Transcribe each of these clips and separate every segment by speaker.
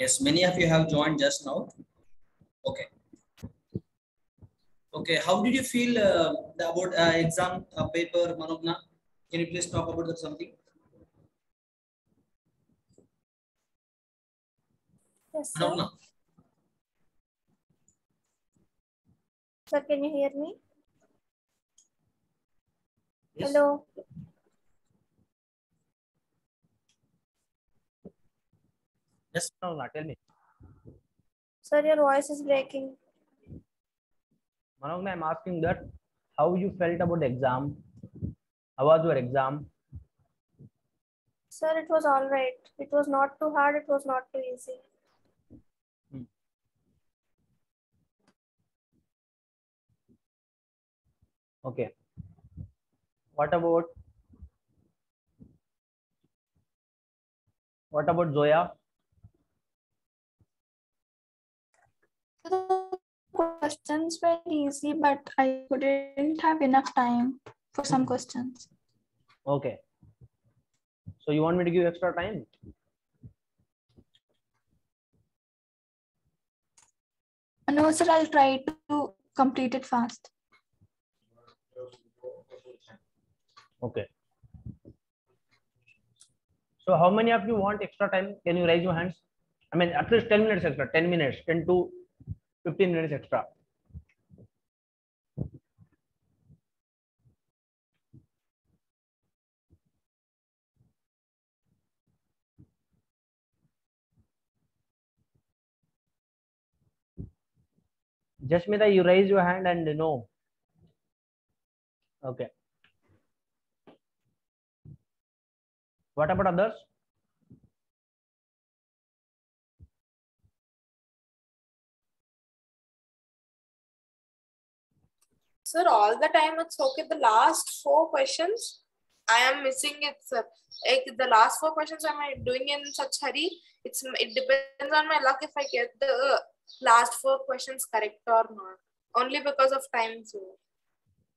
Speaker 1: Yes, many of you have joined just now. Okay. Okay, how did you feel uh, about uh, exam uh, paper, Manogna? Can you please talk about that something?
Speaker 2: Yes, sir.
Speaker 1: Manogna?
Speaker 2: Sir, can you hear me?
Speaker 1: Yes.
Speaker 2: Hello.
Speaker 1: Yes, Manogna, tell me.
Speaker 2: Sir, your voice is breaking.
Speaker 3: Manogna, I'm asking that how you felt about the exam. How was your exam?
Speaker 2: Sir, it was all right. It was not too hard. It was not too easy. Hmm.
Speaker 3: Okay. What about what about Zoya?
Speaker 4: The questions were easy, but I couldn't have enough time for some questions.
Speaker 3: Okay. So you want me to give extra time?
Speaker 4: No, sir, I'll try to complete it fast.
Speaker 3: Okay. So how many of you want extra time? Can you raise your hands? I mean, at least 10 minutes extra, 10 minutes, 10 to 15 minutes extra. Jasmita, you raise your hand and no. Okay. What about others?
Speaker 5: Sir, all the time it's okay. The last four questions, I am missing it, sir. Like the last four questions, am I doing in such hurry? It's it depends on my luck if I get the last four questions correct or not. Only because of time, sir.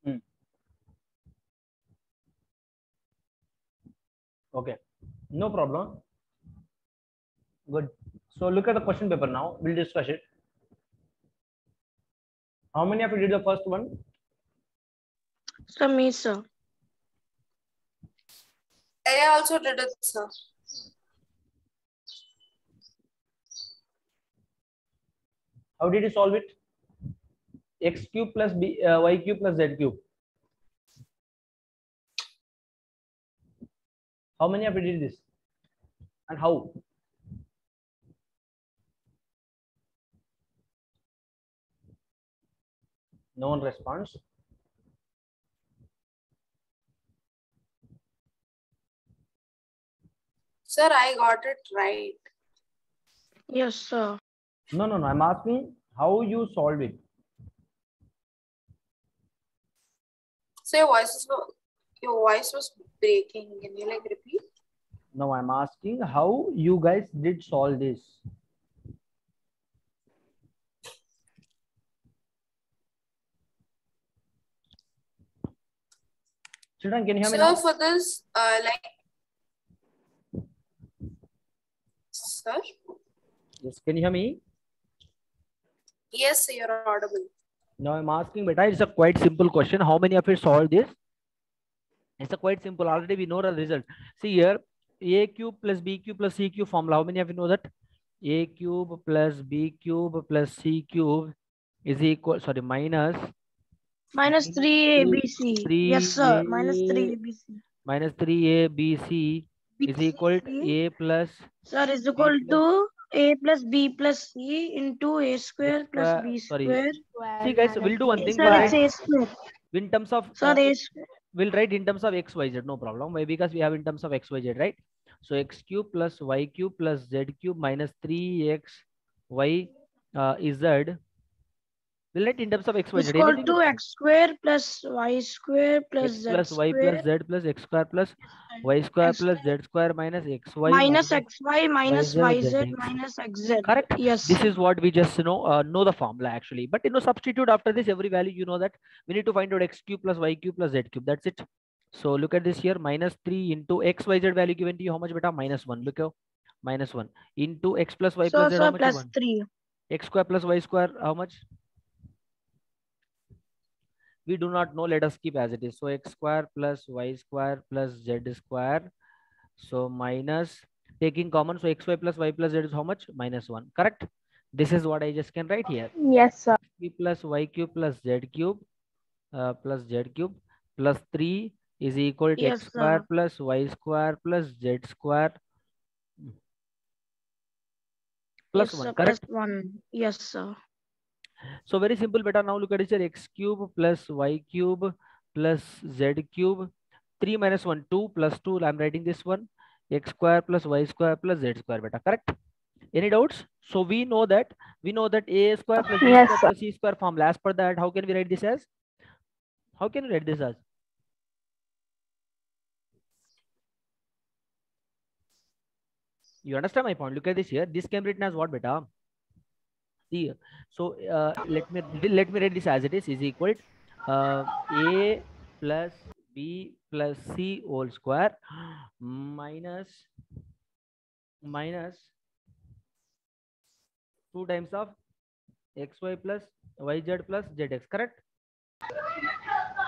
Speaker 5: Hmm.
Speaker 3: Okay, no problem. Good. So look at the question paper now. We'll discuss it. How many of you did the first one?
Speaker 6: Sir, me, sir.
Speaker 5: I also did it, sir.
Speaker 3: How did you solve it? X cube plus B, uh, Y cube plus Z cube. How many of you did this? And how? No one responds.
Speaker 5: Sir, I got it right.
Speaker 6: Yes, sir.
Speaker 3: No, no, no. I'm asking how you solve it.
Speaker 5: So your voice is your voice was breaking. Can you like repeat?
Speaker 3: No, I'm asking how you guys did solve this. Children, can you hear me
Speaker 5: So
Speaker 3: now?
Speaker 5: for this, uh, like, sir,
Speaker 3: Yes, can you hear me?
Speaker 5: yes, you're audible.
Speaker 3: Now I'm asking, beta, it's a quite simple question. How many of you solved this? It's a quite simple. Already we know the result. See here, a cube plus b cube plus c cube formula. How many of you know that? a cube plus b cube plus c cube is equal, sorry, minus
Speaker 6: Minus 3 ABC. Yes, sir. Minus 3 ABC.
Speaker 3: minus 3a b c is equal to a plus
Speaker 6: Sir, is equal to A plus B plus C into A square plus B
Speaker 3: sorry.
Speaker 6: square.
Speaker 3: See guys, we'll do one thing.
Speaker 6: Sir, it's A square.
Speaker 3: in terms of
Speaker 6: Sir,
Speaker 3: uh, we'll write in terms of x y z no problem why because we have in terms of x y z right so x cube plus y cube plus z cube minus 3x y uh, z we'll write in terms of x y
Speaker 6: It's
Speaker 3: z.
Speaker 6: Equal to X square plus Y square plus
Speaker 3: x
Speaker 6: Z
Speaker 3: plus y
Speaker 6: square.
Speaker 3: plus z plus x square plus y square
Speaker 6: X
Speaker 3: plus z square minus x y
Speaker 6: minus XY minus
Speaker 3: YZ,
Speaker 6: minus XZ.
Speaker 3: correct.
Speaker 6: Yes.
Speaker 3: this is what we just know uh, know the formula actually. But you know substitute after this every value you know that we need to find out x cube plus y cube plus z cube. That's it. So look at this here. Minus 3 into x y z value given to you. How much beta? Minus 1 look here. Minus 1 into x plus y
Speaker 6: So,
Speaker 3: plus z how
Speaker 6: sir,
Speaker 3: much 1
Speaker 6: 3.
Speaker 3: x square plus y square how much we do not know let us keep as it is so x square plus y square plus z square so minus taking common so xy plus y plus z is how much minus 1 correct this is what i just can write here
Speaker 2: Yes, sir.
Speaker 3: p plus y cube plus z cube uh, plus z cube plus 3 is equal to
Speaker 6: Yes,
Speaker 3: x square
Speaker 6: sir.
Speaker 3: plus y square plus z square plus
Speaker 6: yes,
Speaker 3: 1
Speaker 6: sir,
Speaker 3: correct
Speaker 6: Plus 1. Yes, sir.
Speaker 3: So very simple beta. Now look at it here. X cube plus y cube plus z cube. 3 minus 1, 2 plus 2. I'm writing this one. X square plus y square plus z square beta. Correct? Any doubts? So we know that we know that a square plus b
Speaker 2: Yes,
Speaker 3: square plus c square formula. As per that, how can we write this as? How can we write this as? You understand my point? Look at this here. This can be written as what beta? See, so uh, let me let me write this as it is is equal to, uh, a plus b plus c whole square minus minus 2 times of xy plus yz plus zx correct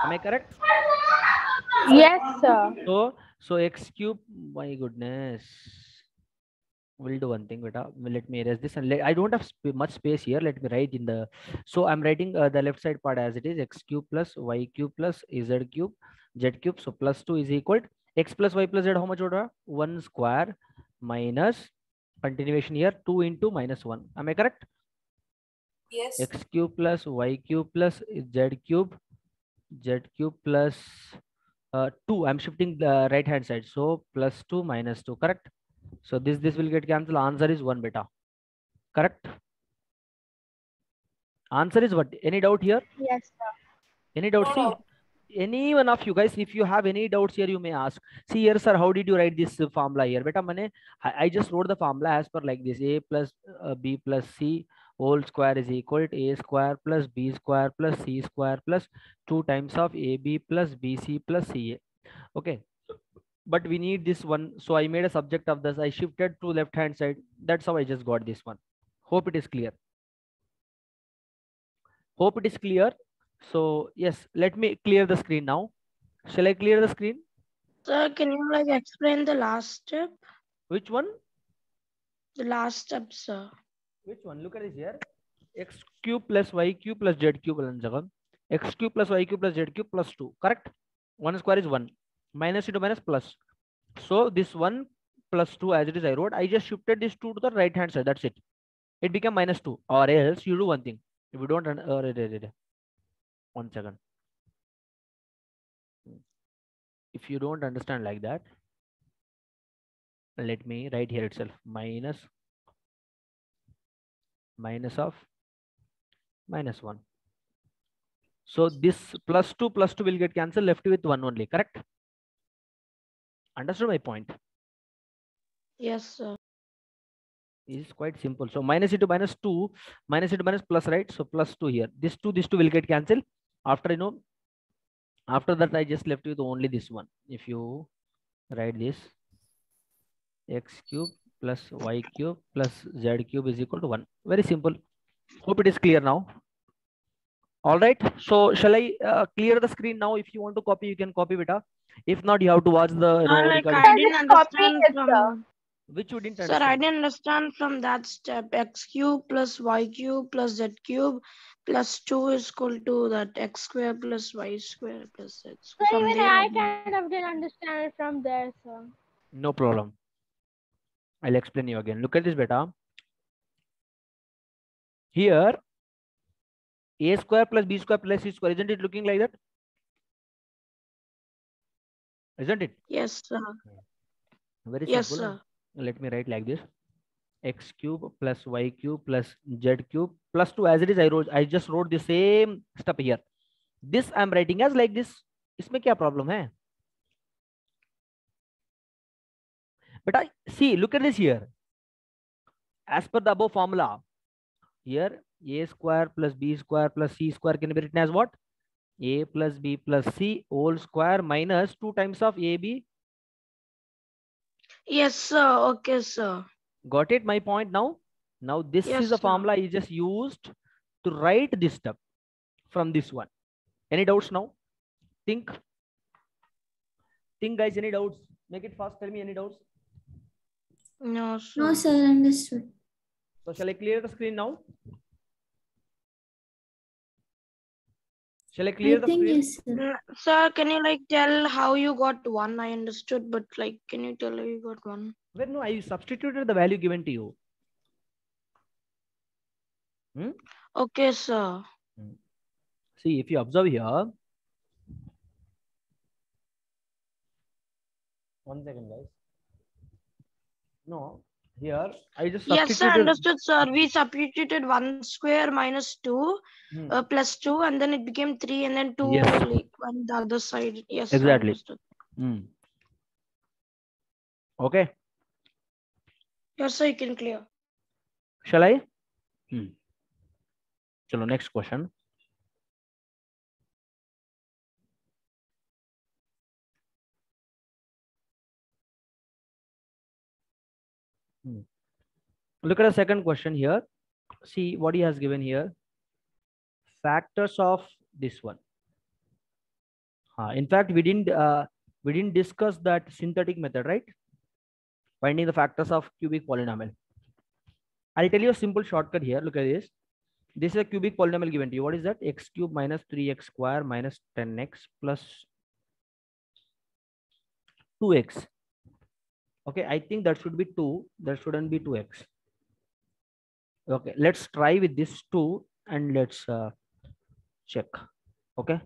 Speaker 3: am i correct
Speaker 2: Yes, sir.
Speaker 3: so so x cube my goodness we'll do one thing beta let me erase this and let, i don't have sp much space here. Let me write in the so i'm writing uh, the left side part as it is. X cube plus y cube plus z cube z cube. So plus 2 is equal to x plus y plus z how much order 1 square minus continuation here 2 into minus 1 am i correct?
Speaker 5: Yes.
Speaker 3: x cube plus y cube plus z cube z cube plus uh, 2 i'm shifting the right hand side. So plus 2 minus 2 correct so this this will get cancelled. Answer is 1 beta. Correct? Answer is what? Any doubt here?
Speaker 2: Yes, sir.
Speaker 3: any doubt?
Speaker 5: No
Speaker 3: see any one of you guys if you have any doubts here you may ask. See here sir how did you write this formula here? Beta mane I, I just wrote the formula as per like this. A plus uh, b plus c whole square is equal to a square plus b square plus c square plus 2 times of ab plus bc plus ca okay but we need this one. So i made a subject of this. I shifted to left hand side. That's how i just got this one. Hope it is clear. Hope it is clear. So yes let me clear the screen now. Shall i clear the screen?
Speaker 6: Sir can you like explain the last step?
Speaker 3: Which one?
Speaker 6: The last step sir.
Speaker 3: Which one? Look at this here. X cube plus y cube plus z cube x cube plus y cube plus z cube plus 2 correct? 1 square is 1 minus into minus plus. So this 1 plus 2 as it is i wrote i just shifted this 2 to the right hand side that's it. It became minus 2 or else you do one thing. If you don't uh, one second. If you don't understand like that let me write here itself. Minus minus of minus 1 so this plus 2 plus 2 will get cancelled left with 1 only correct understood my point?
Speaker 6: Yes, sir.
Speaker 3: It is quite simple. So minus into minus 2 minus into minus plus right? So plus 2 here. This 2 this 2 will get cancelled. After you know after that i just left with only this one. If you write this x cube plus y cube plus z cube is equal to 1 very simple. Hope it is clear now. All right. So shall i uh, clear the screen now? If you want to copy you can copy beta if not you have to watch the you
Speaker 6: Sir,
Speaker 3: know,
Speaker 6: like. I didn't understand
Speaker 2: it,
Speaker 6: from
Speaker 2: sir.
Speaker 3: which you didn't
Speaker 6: Sir, I didn't understand from that step. X cube plus y cube plus z cube plus 2 is equal to that x square plus y square plus z
Speaker 2: So.
Speaker 6: From
Speaker 2: even I kind of didn't understand it from there, sir.
Speaker 3: No problem. I'll explain you again. Look at this beta. Here, a square plus b square plus c square. Isn't it looking like that? Isn't it?
Speaker 6: Yes, sir.
Speaker 3: Very
Speaker 6: Yes,
Speaker 3: simple.
Speaker 6: sir.
Speaker 3: Let me write like this. x cube plus y cube plus z cube plus 2 as it is I wrote I just wrote the same stuff here. This I'm writing as like this. इसमें क्या problem है? But I see, look at this here. As per the above formula, here a square plus b square plus c square can be written as what? A plus b plus c whole square minus 2 times of ab.
Speaker 6: Yes, sir. Okay, sir.
Speaker 3: got it my point now now this
Speaker 6: Yes,
Speaker 3: is the
Speaker 6: sir.
Speaker 3: formula is just used to write this stuff from this one any doubts now think think guys any doubts make it fast tell me any doubts
Speaker 6: No, sir.
Speaker 7: No, sir, understood.
Speaker 3: so shall i clear the screen now shall i clear
Speaker 7: I
Speaker 3: the
Speaker 7: think
Speaker 3: screen
Speaker 7: yes, sir.
Speaker 6: Sir, can you like tell how you got one? I understood, but like, can you tell how you got one?
Speaker 3: Well, no, I substituted the value given to you. Hmm?
Speaker 6: Okay, sir.
Speaker 3: See, if you observe here, one second, guys. No, here I just
Speaker 6: Yes, sir, understood, sir. We substituted one square minus two
Speaker 3: Hmm.
Speaker 6: uh, plus two, and then it became three, and then two
Speaker 3: Yes.
Speaker 6: on the other side. Yes,
Speaker 3: Exactly. Hmm. Okay,
Speaker 6: Yes, sir, you can clear.
Speaker 3: shall I? Hmm. Chalo, next question. Look at the second question here. See what he has given here. Factors of this one. Uh, in fact, we didn't uh, we didn't discuss that synthetic method, right? Finding the factors of cubic polynomial. I'll tell you a simple shortcut here. Look at this. This is a cubic polynomial given to you. What is that? x cube minus 3x square minus 10x plus 2x. Okay, I think that should be 2. That shouldn't be 2x. Okay, let's try with this 2 and let's uh, check. Okay.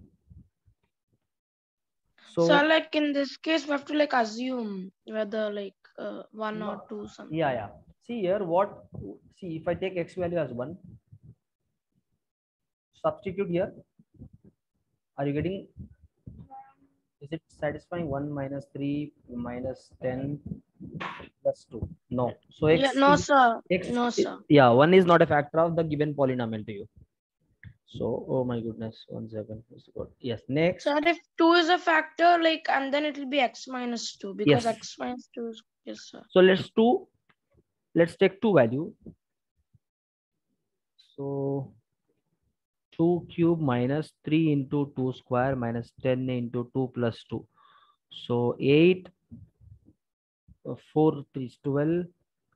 Speaker 3: So,
Speaker 6: So, like in this case, we have to like assume whether like uh, one or two something.
Speaker 3: yeah, yeah. See here, what? See, if I take x value as 1, substitute here. Are you getting? Is it satisfying 1 minus 3 minus 10 plus 2? No. So x
Speaker 6: Yeah, no,
Speaker 3: is-
Speaker 6: sir.
Speaker 3: x
Speaker 6: No, sir.
Speaker 3: Yeah, 1 is not a factor of the given polynomial to you. So, oh my goodness, one second. Yes, next.
Speaker 6: So if two is a factor, like, and then it will be x minus two because
Speaker 3: Yes.
Speaker 6: x minus two is yes, sir.
Speaker 3: So let's do, let's take two value. So 2 cube minus 3 into 2 square minus 10 into 2 plus 2. So 8, uh, 4 3 is 12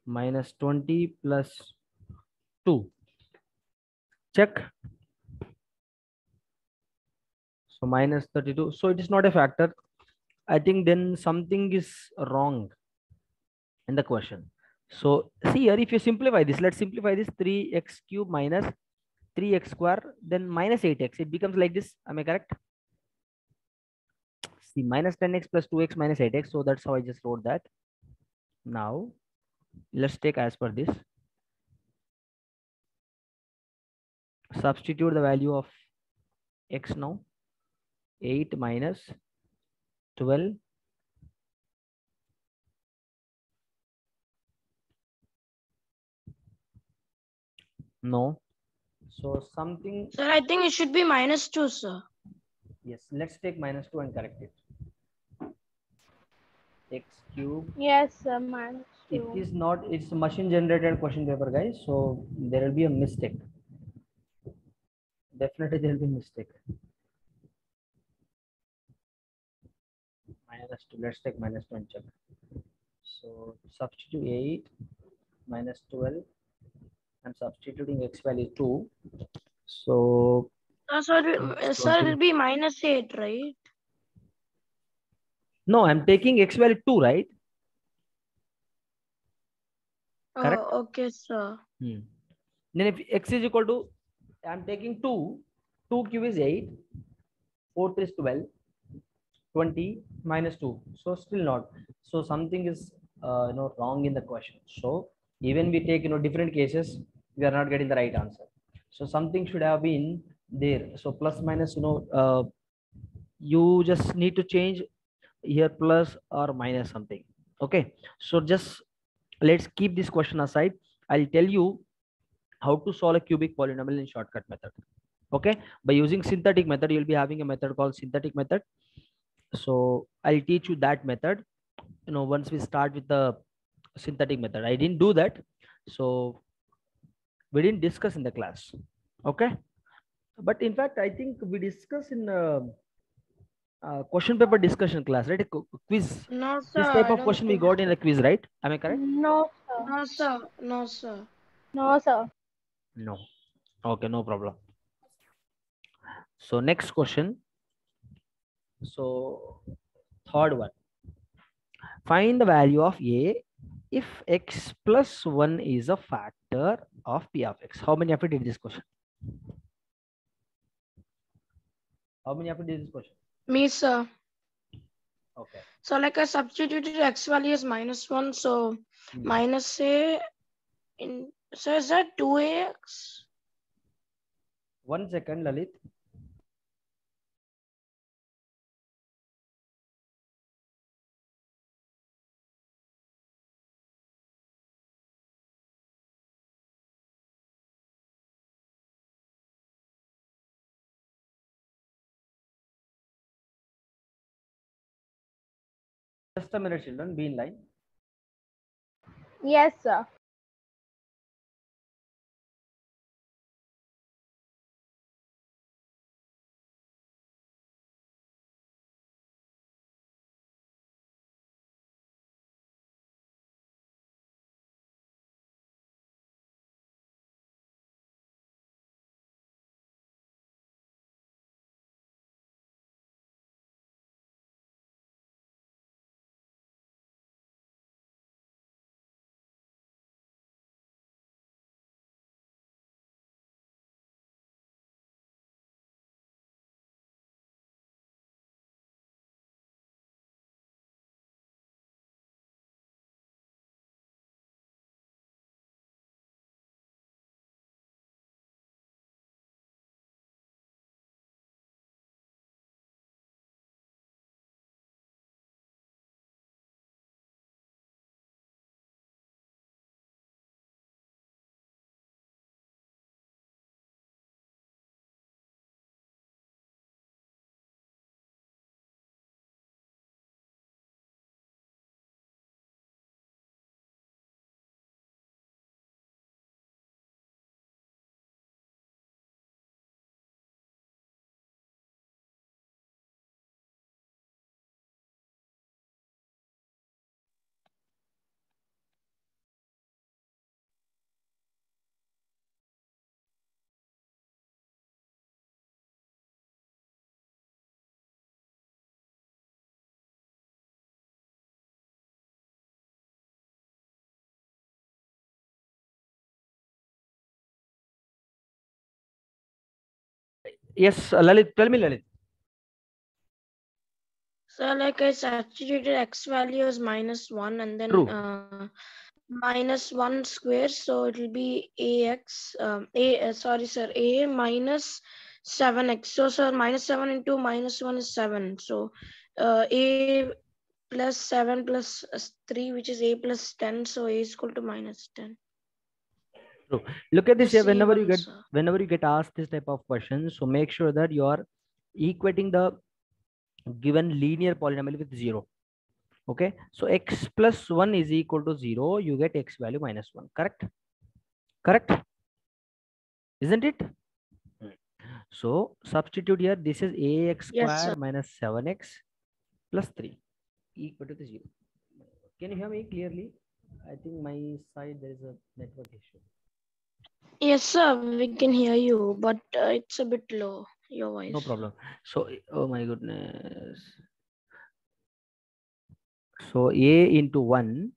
Speaker 3: minus 20 plus 2. Check. So minus 32. So it is not a factor. I think then something is wrong in the question. So see here, if you simplify this, let's simplify this 3x cube minus 3x square, then minus 8x. It becomes like this. Am I correct? See, minus 10x plus 2x minus 8x. So that's how I just wrote that. Now, let's take as per this. Substitute the value of x now. 8 minus 12 No. So something,
Speaker 6: Sir, I think it should be minus two, sir.
Speaker 3: yes, let's take minus 2 and correct it. X cube.
Speaker 2: Yes, sir, two.
Speaker 3: is not, it's machine generated question paper, guys. So there will be a mistake. Definitely there will be a mistake. Minus 2, let's take minus 2 and check. So substitute 8 minus 12 and substituting x value 2. So
Speaker 6: Uh, so, it will-
Speaker 3: Minus
Speaker 6: uh, sir, it will be minus eight, right?
Speaker 3: no, I'm taking x value 2, right? Correct.
Speaker 6: Oh, okay, sir.
Speaker 3: Hmm. Then if x is equal to, I'm taking 2, 2 cube is 8, 4 3 is 12, 20 minus 2. So still not. So something is uh, you know wrong in the question. So even we take you know different cases, we are not getting the right answer. So something should have been there. So plus minus, you know, uh, you just need to change here plus or minus something. Okay. So just let's keep this question aside. I'll tell you how to solve a cubic polynomial in shortcut method. Okay. By using synthetic method, you'll be having a method called synthetic method. So I'll teach you that method. You know, once we start with the synthetic method. I didn't do that. So we didn't discuss in the class. Okay. But in fact, I think we discuss in uh, uh, question paper discussion class, right? A quiz.
Speaker 6: No, sir.
Speaker 3: This type of question we got in the quiz, right? Am I correct?
Speaker 2: No, sir.
Speaker 6: No, sir. No, sir.
Speaker 2: No, sir.
Speaker 3: No. Okay, no problem. So next question. So third one. Find the value of a if x plus 1 is a factor of p of x. How many of you did this question? How many of you did this question?
Speaker 6: Me, sir.
Speaker 3: Okay.
Speaker 6: So like I substituted x value as minus one, so
Speaker 3: Hmm.
Speaker 6: minus a in so is that two ax?
Speaker 3: One second, Lalit. Just a children. Be in line.
Speaker 2: Yes, sir.
Speaker 3: Yes, uh, Lalit. Tell me, Lalit.
Speaker 6: So like I substituted x value as minus one and then uh, minus one square, so it will be ax um, a uh, sorry sir a minus seven x. So sir minus seven into minus one is seven. So uh, a plus seven uh, three, which is a plus ten. So a is equal to minus ten.
Speaker 3: Look at this here. Whenever you get whenever you get asked this type of question, so make sure that you are equating the given linear polynomial with zero. Okay, so x plus one is equal to zero. You get x value minus one. Correct? Correct? Isn't it? So substitute here. This is ax square
Speaker 6: sir.
Speaker 3: minus seven x plus three equal to the zero. Can you hear me clearly? I think my side there is a network issue.
Speaker 6: Yes, sir, we can hear you, but uh, it's a bit low. Your voice.
Speaker 3: No problem. So, oh my goodness. So a into 1,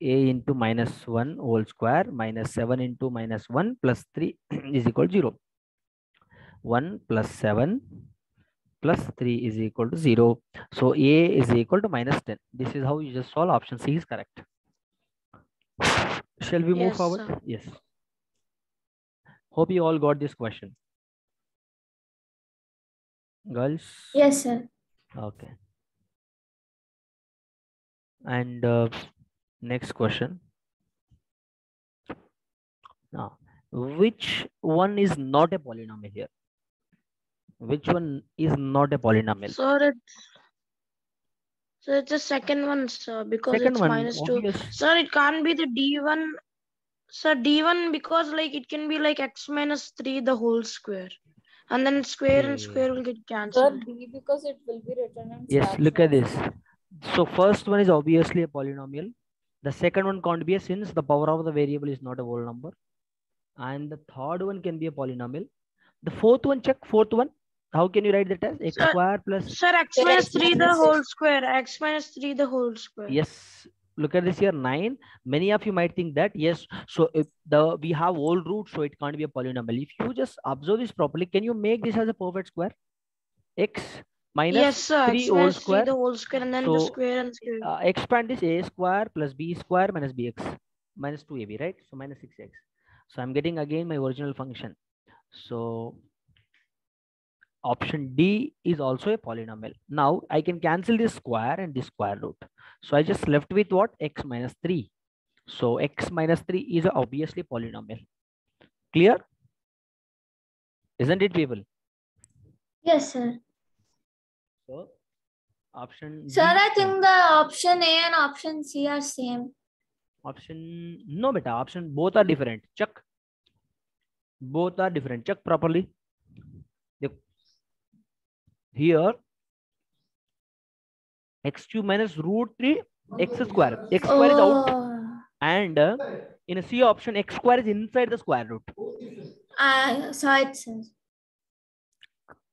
Speaker 3: a into minus 1 whole square minus 7 into minus 1 plus 3 is equal to 0. 1 plus 7 plus 3 is equal to 0. So a is equal to minus 10. This is how you just solve option C is correct. Shall we move forward?
Speaker 6: sir.
Speaker 3: Yes. Hope you all got this question. Girls?
Speaker 2: Yes, sir.
Speaker 3: Okay. And uh, next question. Now, which one is not a polynomial here? Which one is not a polynomial?
Speaker 6: So it's So it's the second one, sir, because
Speaker 3: Second
Speaker 6: it's
Speaker 3: one,
Speaker 6: minus two.
Speaker 3: obvious.
Speaker 6: Sir, it can't be the D1. Sir, D1 because like it can be like x minus 3 the whole square. And then square and square will get cancelled.
Speaker 7: Sir,
Speaker 6: cancelled.
Speaker 7: D because it will be written in
Speaker 3: Yes, look at this. So first one is obviously a polynomial. The second one can't be a since the power of the variable is not a whole number. And the third one can be a polynomial. The fourth one, check fourth one. How can you write that as x
Speaker 6: Sir-
Speaker 3: square plus
Speaker 6: Sir, x
Speaker 7: Sir,
Speaker 6: 3 the whole square. X minus 3 the whole square.
Speaker 3: yes. Look at this here nine. Many of you might think that yes. So if the we have whole root, so it can't be a polynomial. If you just observe this properly, can you make this as a perfect square? X minus
Speaker 6: yes, sir.
Speaker 3: 3
Speaker 6: X
Speaker 3: whole
Speaker 6: minus 3
Speaker 3: square.
Speaker 6: the whole square and then the square and square.
Speaker 3: uh, expand this a square plus b square minus bx minus 2ab, right? So minus 6x. So I'm getting again my original function. So option D is also a polynomial. Now I can cancel this square and this square root. So I just left with what? x minus 3. So x minus 3 is a obviously polynomial. Clear? Isn't it people?
Speaker 8: Yes, sir.
Speaker 3: So option
Speaker 8: Sir,
Speaker 3: D-
Speaker 8: I think the option A and option C are same.
Speaker 3: option no beta option both are different check both are different check properly. Here x cube minus root 3 x square x square is out
Speaker 8: Oh,
Speaker 3: and uh, in a c option x square is inside the square root
Speaker 8: I saw it, sir.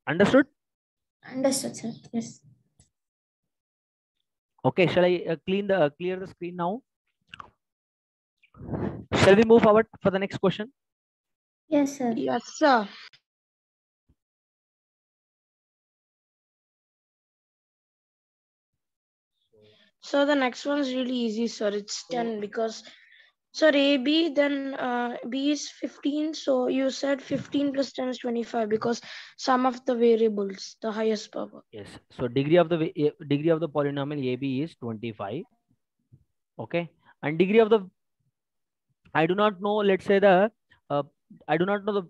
Speaker 3: understood
Speaker 8: Understood, sir. Yes.
Speaker 3: okay shall i uh, clean the uh, clear the screen now shall we move forward for the next question
Speaker 8: Yes, sir.
Speaker 6: Yes, sir. So the next one is really easy, sir. It's 10 because, sir, AB, then uh, B is 15. So you said 15 plus 10 is 25 because sum of the variables, the highest power.
Speaker 3: Yes. So degree of the eh, degree of the polynomial AB is 25. Okay. And degree of the I do not know, let's say the uh, I do not know the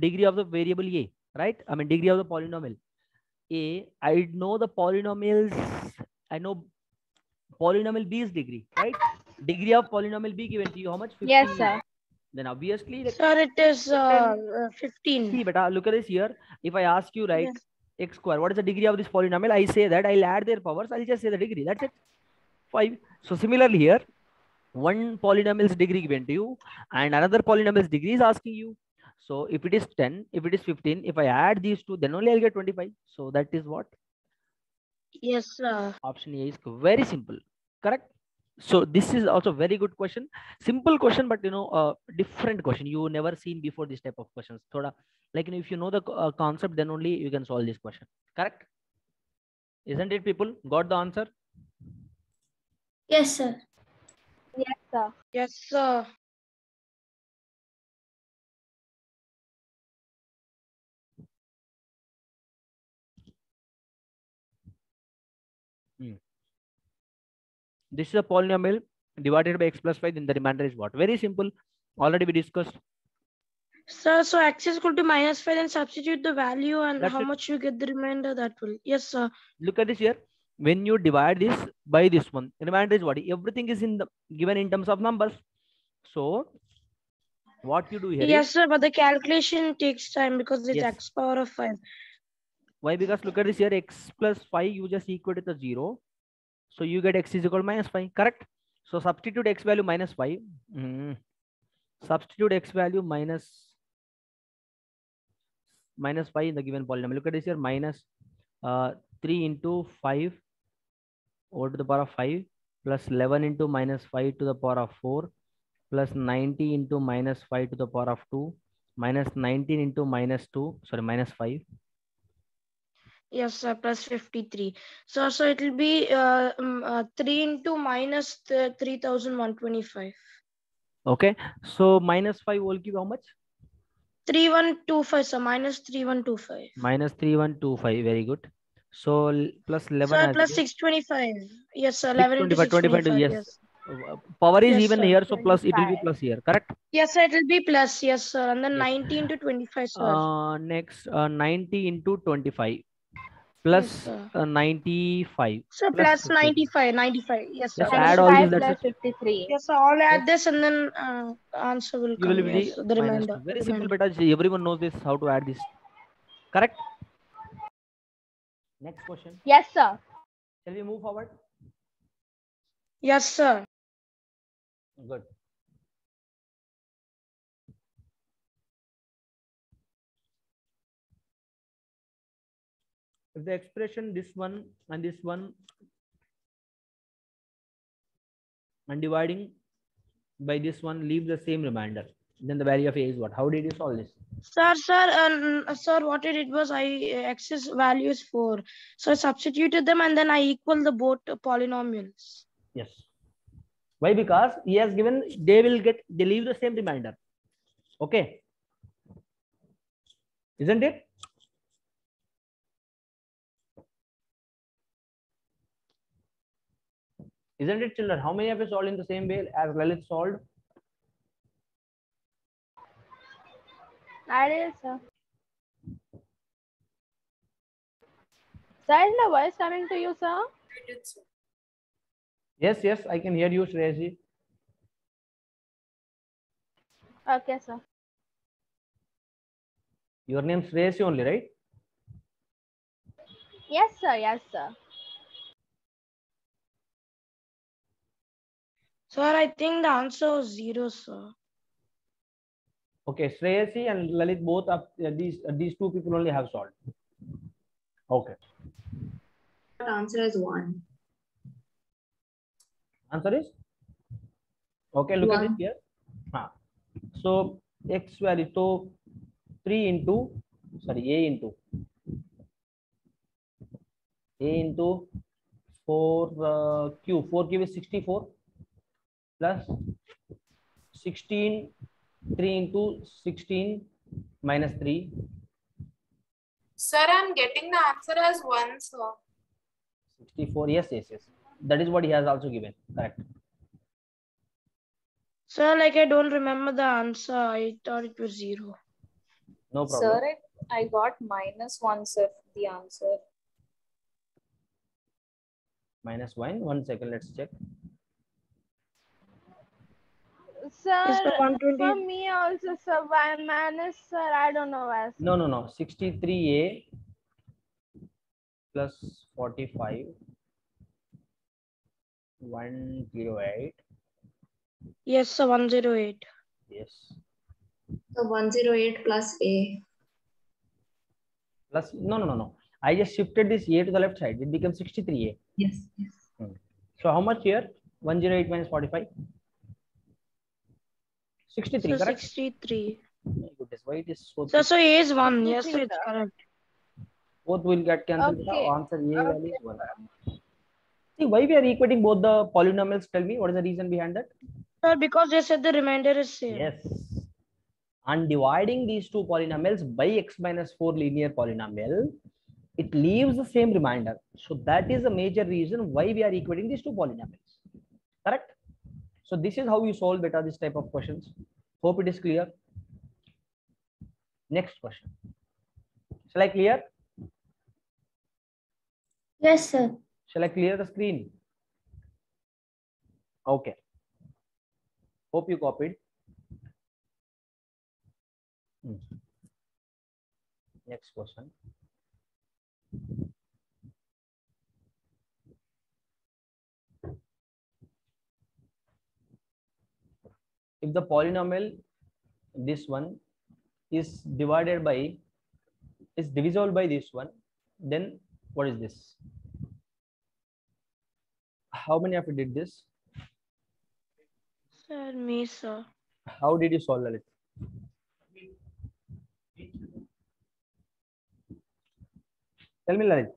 Speaker 3: degree of the variable A, right? I mean degree of the polynomial. A, I know the polynomials, I know polynomial b is degree, right? Degree of polynomial B given to you, how much? 15.
Speaker 7: Yes, sir.
Speaker 3: Then obviously, like,
Speaker 6: Sir, it is uh, uh, 15.
Speaker 3: see, but uh, look at this here. If I ask you, right,
Speaker 6: Yes.
Speaker 3: x square. What is the degree of this polynomial? I say that I'll add their powers. I'll just say the degree. That's it. Five. So similarly here, one polynomial's degree given to you and another polynomial's degree is asking you. So if it is 10, if it is 15, if I add these two, then only I'll get 25. So that is what
Speaker 6: Yes, sir.
Speaker 3: option A is very simple. Correct? So this is also very good question. Simple question, but you know, uh, different question. You never seen before this type of questions. Thoda, like you know, if you know the uh, concept, then only you can solve this question. Correct? Isn't it, people? Got the answer?
Speaker 8: Yes, sir.
Speaker 7: Yes, sir.
Speaker 6: Yes, sir.
Speaker 3: This is a polynomial divided by x plus 5. Then the remainder is what? Very simple. Already we discussed.
Speaker 6: Sir, so x is equal to minus 5 and substitute the value and
Speaker 3: That's
Speaker 6: how
Speaker 3: it.
Speaker 6: much you get the remainder that will. Yes, sir.
Speaker 3: Look at this here. When you divide this by this one, remainder is what? Everything is in the given in terms of numbers. So what you do here?
Speaker 6: Yes, sir, but the calculation takes time because it's
Speaker 3: Yes.
Speaker 6: x power of 5.
Speaker 3: Why? Because look at this here, x plus 5, you just equal to the 0. So you get x is equal to minus 5, correct? So substitute x value minus 5. Mm. Substitute x value minus minus 5 in the given polynomial. Look at this here, minus uh, 3 into 5 over to the power of 5 plus 11 into minus 5 to the power of 4 plus 90 into minus 5 to the power of 2 minus 19 into minus 2, sorry, minus 5
Speaker 6: Yes, sir, plus 53. So, so it will be uh, um, uh, 3 into minus the 3125.
Speaker 3: Okay, so minus 5 will give how much?
Speaker 6: 3125, sir, minus 3125.
Speaker 3: Minus 3125, very good. So l- plus 11
Speaker 6: Sir,
Speaker 3: as
Speaker 6: plus
Speaker 3: it is.
Speaker 6: 625. Yes, sir, 11 into
Speaker 3: 625, 25,
Speaker 6: 625.
Speaker 3: yes.
Speaker 6: yes.
Speaker 3: Uh, Power is
Speaker 6: Yes,
Speaker 3: even
Speaker 6: sir.
Speaker 3: here, so plus it will be plus here, correct?
Speaker 6: Yes, sir, it will be plus. Yes, sir. And then
Speaker 3: Yes.
Speaker 6: 19 to 25, sir.
Speaker 3: Uh, next, uh, 90 into 25. Plus
Speaker 6: sir.
Speaker 3: uh, 95.
Speaker 6: So
Speaker 3: Plus
Speaker 6: plus
Speaker 3: 50.
Speaker 6: 95, 95. Yes, sir.
Speaker 3: Just add all these, that's
Speaker 7: 53.
Speaker 6: Yes, sir. I'll add this and then uh, answer will
Speaker 3: You
Speaker 6: come.
Speaker 3: will be
Speaker 6: Yes, the
Speaker 3: minus
Speaker 6: remainder.
Speaker 3: Very simple, beta. Everyone knows this, how to add this. Correct? Next question.
Speaker 7: Yes, sir.
Speaker 3: Shall we move forward?
Speaker 6: Yes, sir.
Speaker 3: Good. If the expression this one and this one and dividing by this one leave the same remainder, then the value of a is what? How did you solve this?
Speaker 6: Sir, sir, um, sir, what I did was I uh, access values for, so I substituted them and then I equal the both polynomials.
Speaker 3: Yes. Why? Because he has given they will get they leave the same remainder. Okay. Isn't it? Isn't it children? How many of you solved in the same way as Lalit solved?
Speaker 7: I did, sir. Sir, is my voice coming to you, sir?
Speaker 5: I did so.
Speaker 3: Yes, yes, I can hear you, Shreyasi.
Speaker 7: Okay, sir.
Speaker 3: Your name is Shreyasi only, right?
Speaker 7: Yes, sir. Yes, sir.
Speaker 6: Sir, I think the answer was zero, sir.
Speaker 3: Okay, Shreyasi and Lalit both of uh, these uh, these two people only have solved. Okay.
Speaker 9: answer is one.
Speaker 3: Answer is? Okay, look at it here. Huh. So x value, so 3 into, sorry, a into, a into 4 uh, cube, 4 cube is 64 plus 16, 3 into 16 minus 3,
Speaker 5: Sir, I'm getting the answer as one, sir.
Speaker 3: 64, yes, yes, yes. That is what he has also given, correct.
Speaker 6: Sir, like I don't remember the answer. I thought it was zero.
Speaker 3: No problem.
Speaker 7: Sir, I, I got minus one, sir, the answer.
Speaker 3: Minus 1, one second, let's check.
Speaker 7: Sir,
Speaker 6: the 120?
Speaker 7: for me also, sir, why minus, sir, I don't know why.
Speaker 3: No, no, no. 63A plus 45, 108.
Speaker 6: Yes, sir, 108.
Speaker 3: Yes.
Speaker 9: So 108 plus A.
Speaker 3: Plus, no, no, no, no. I just shifted this A to the left side. It becomes 63A.
Speaker 9: Yes, yes. Hmm.
Speaker 3: So how much here? 108 minus 45? 63,
Speaker 6: So
Speaker 3: correct?
Speaker 6: 63.
Speaker 3: My goodness, why it is so
Speaker 6: So, so A is 1. Yes,
Speaker 7: 63,
Speaker 6: it's correct.
Speaker 3: both will get cancelled. The
Speaker 7: Okay.
Speaker 3: answer A value is 1. See, why we are equating both the polynomials? Tell me, what is the reason behind that?
Speaker 6: Sir, because they said the remainder is same.
Speaker 3: Yes. And dividing these two polynomials by x minus 4 linear polynomial, it leaves the same remainder. So that is a major reason why we are equating these two polynomials. Correct? So this is how you solve beta this type of questions. Hope it is clear. Next question. Shall I clear?
Speaker 8: Yes, sir.
Speaker 3: Shall I clear the screen? Okay. Hope you copied. Hmm. Next question. If the polynomial, this one, is divided by, is divisible by this one, then what is this? How many of you did this?
Speaker 6: Sir, me, sir.
Speaker 3: How did you solve it Tell me, Lalit.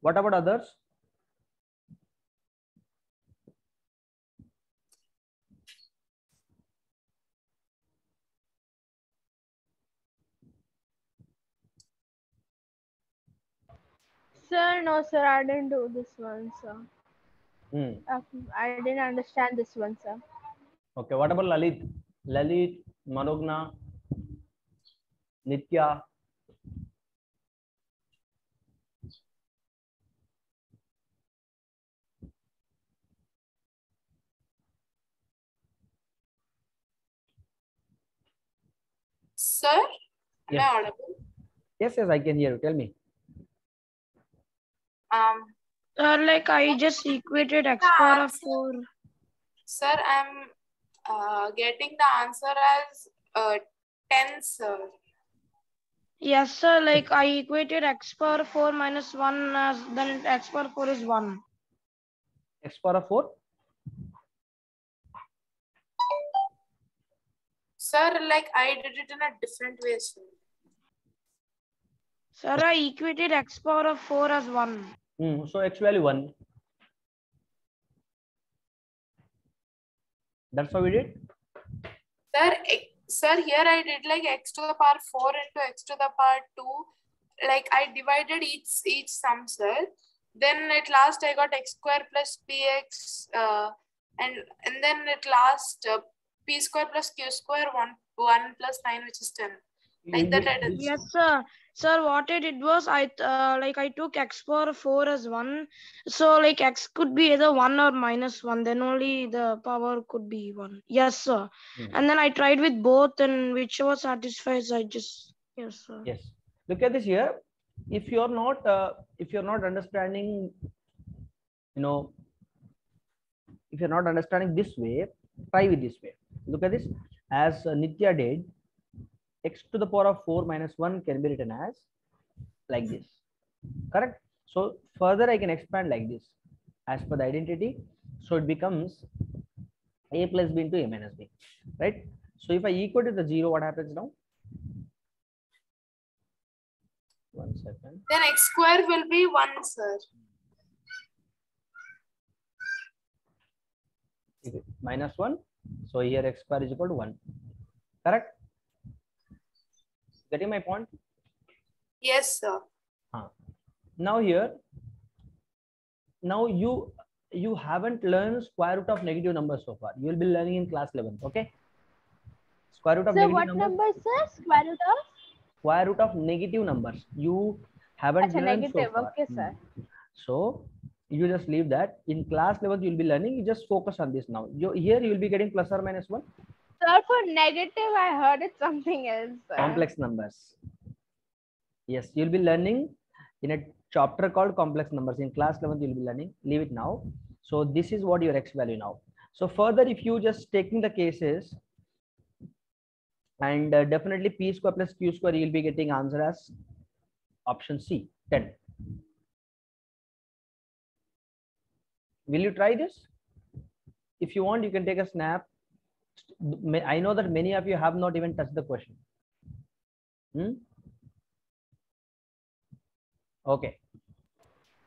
Speaker 3: What about others?
Speaker 7: Sir, no, sir, I didn't do this one, sir.
Speaker 3: Hmm.
Speaker 7: Um, I didn't understand this one, sir.
Speaker 3: Okay, what about Lalit? Lalit, Manogna, Nitya.
Speaker 5: Sir,
Speaker 3: yes.
Speaker 5: am I audible?
Speaker 3: Yes, yes, I can hear you. Tell me.
Speaker 5: Um,
Speaker 6: Sir, like I just equated x power of four.
Speaker 5: sir, I'm uh, getting the answer as uh, 10, sir.
Speaker 6: Yes, sir. Like I equated x power four minus one as then x power four is one.
Speaker 3: X power of 4.
Speaker 5: Sir, like I did it in a different way, sir.
Speaker 6: Sir, I equated x power of four as one.
Speaker 3: Hmm, so X value 1. That's how we did.
Speaker 5: Sir, sir, here I did like x to the power 4 into x to the power 2. Like I divided each each sum, sir. Then at last I got x square plus px, uh, and and then at last uh, p square plus q square 1 1 plus 9, which is 10. Like that I did.
Speaker 6: Yes, sir. Sir, what I did was I uh, like I took x power four as one. So like x could be either one or minus one. Then only the power could be one. Yes, sir.
Speaker 3: Hmm.
Speaker 6: And then I tried with both, and whichever satisfies, I just yes, sir.
Speaker 3: Yes. Look at this here. If you're not, uh, if you're not understanding, you know, if you're not understanding this way, try with this way. Look at this. As uh, Nitya did, x to the power of 4 minus 1 can be written as like this. Correct? So further I can expand like this as per the identity. So it becomes a plus b into a minus b. Right? So if I equal to the 0, what happens now? One second.
Speaker 5: Then x square will be 1, sir.
Speaker 3: minus 1. So here x square is equal to 1. Correct? Getting my point?
Speaker 5: Yes, sir.
Speaker 3: Now here, now you you haven't learned square root of negative numbers so far. You will be learning in class 11. Okay? Square root of
Speaker 7: So
Speaker 3: negative
Speaker 7: what
Speaker 3: numbers.
Speaker 7: number, sir? Square root of?
Speaker 3: Square root of negative numbers. You haven't
Speaker 7: Acha,
Speaker 3: learned
Speaker 7: negative.
Speaker 3: so far.
Speaker 7: Okay,
Speaker 3: Hmm.
Speaker 7: sir.
Speaker 3: So you just leave that. In class 11, you'll be learning. You just focus on this now. You, here you will be getting plus or minus 1.
Speaker 7: Sir, for negative, I heard it's something else. sir.
Speaker 3: complex numbers. Yes you'll be learning in a chapter called complex numbers. In class 11 you'll be learning. Leave it now. So this is what your x value now. So further if you just taking the cases and uh, definitely p square plus q square you'll be getting answer as option c 10 will you try this? If you want you can take a snap i know that many of you have not even touched the question Hmm? Okay.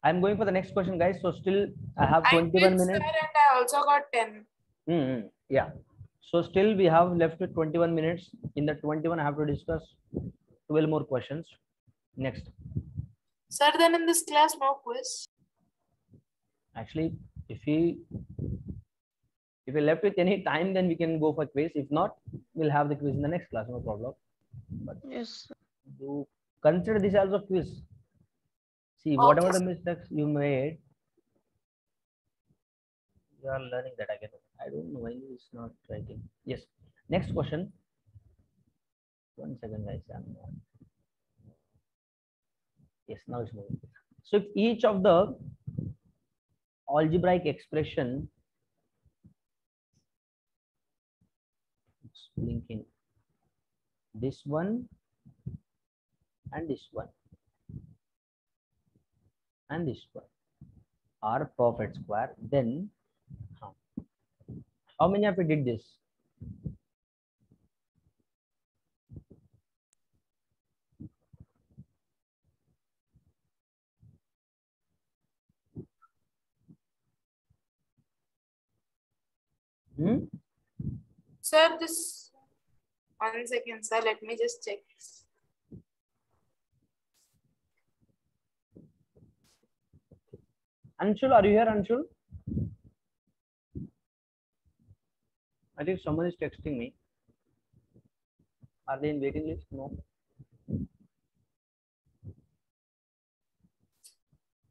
Speaker 3: I'm going for the next question, guys. So still I have
Speaker 5: I
Speaker 3: 21
Speaker 5: sir,
Speaker 3: minutes.
Speaker 5: and I also got 10.
Speaker 3: Hmm, yeah. So still we have left with 21 minutes. In the 21, I have to discuss 12 more questions. Next.
Speaker 5: Sir, then in this class, no quiz.
Speaker 3: Actually, if we if we left with any time, then we can go for quiz. If not, we'll have the quiz in the next class. No problem. But
Speaker 6: Yes.
Speaker 3: do consider this as a quiz. See,
Speaker 5: Okay,
Speaker 3: whatever the mistakes you made, you are learning that again. I don't know why it's not writing. Yes. Next question. One second, guys. I'm not. Yes, now it's moving. So if each of the algebraic expression it's blinking this one and this one and this one. Are perfect square then how many of you did this? Hmm?
Speaker 5: Sir, this one second, sir. Let me just check.
Speaker 3: Anshul, are you here, Anshul? I think someone is texting me. Are they in waiting list? No.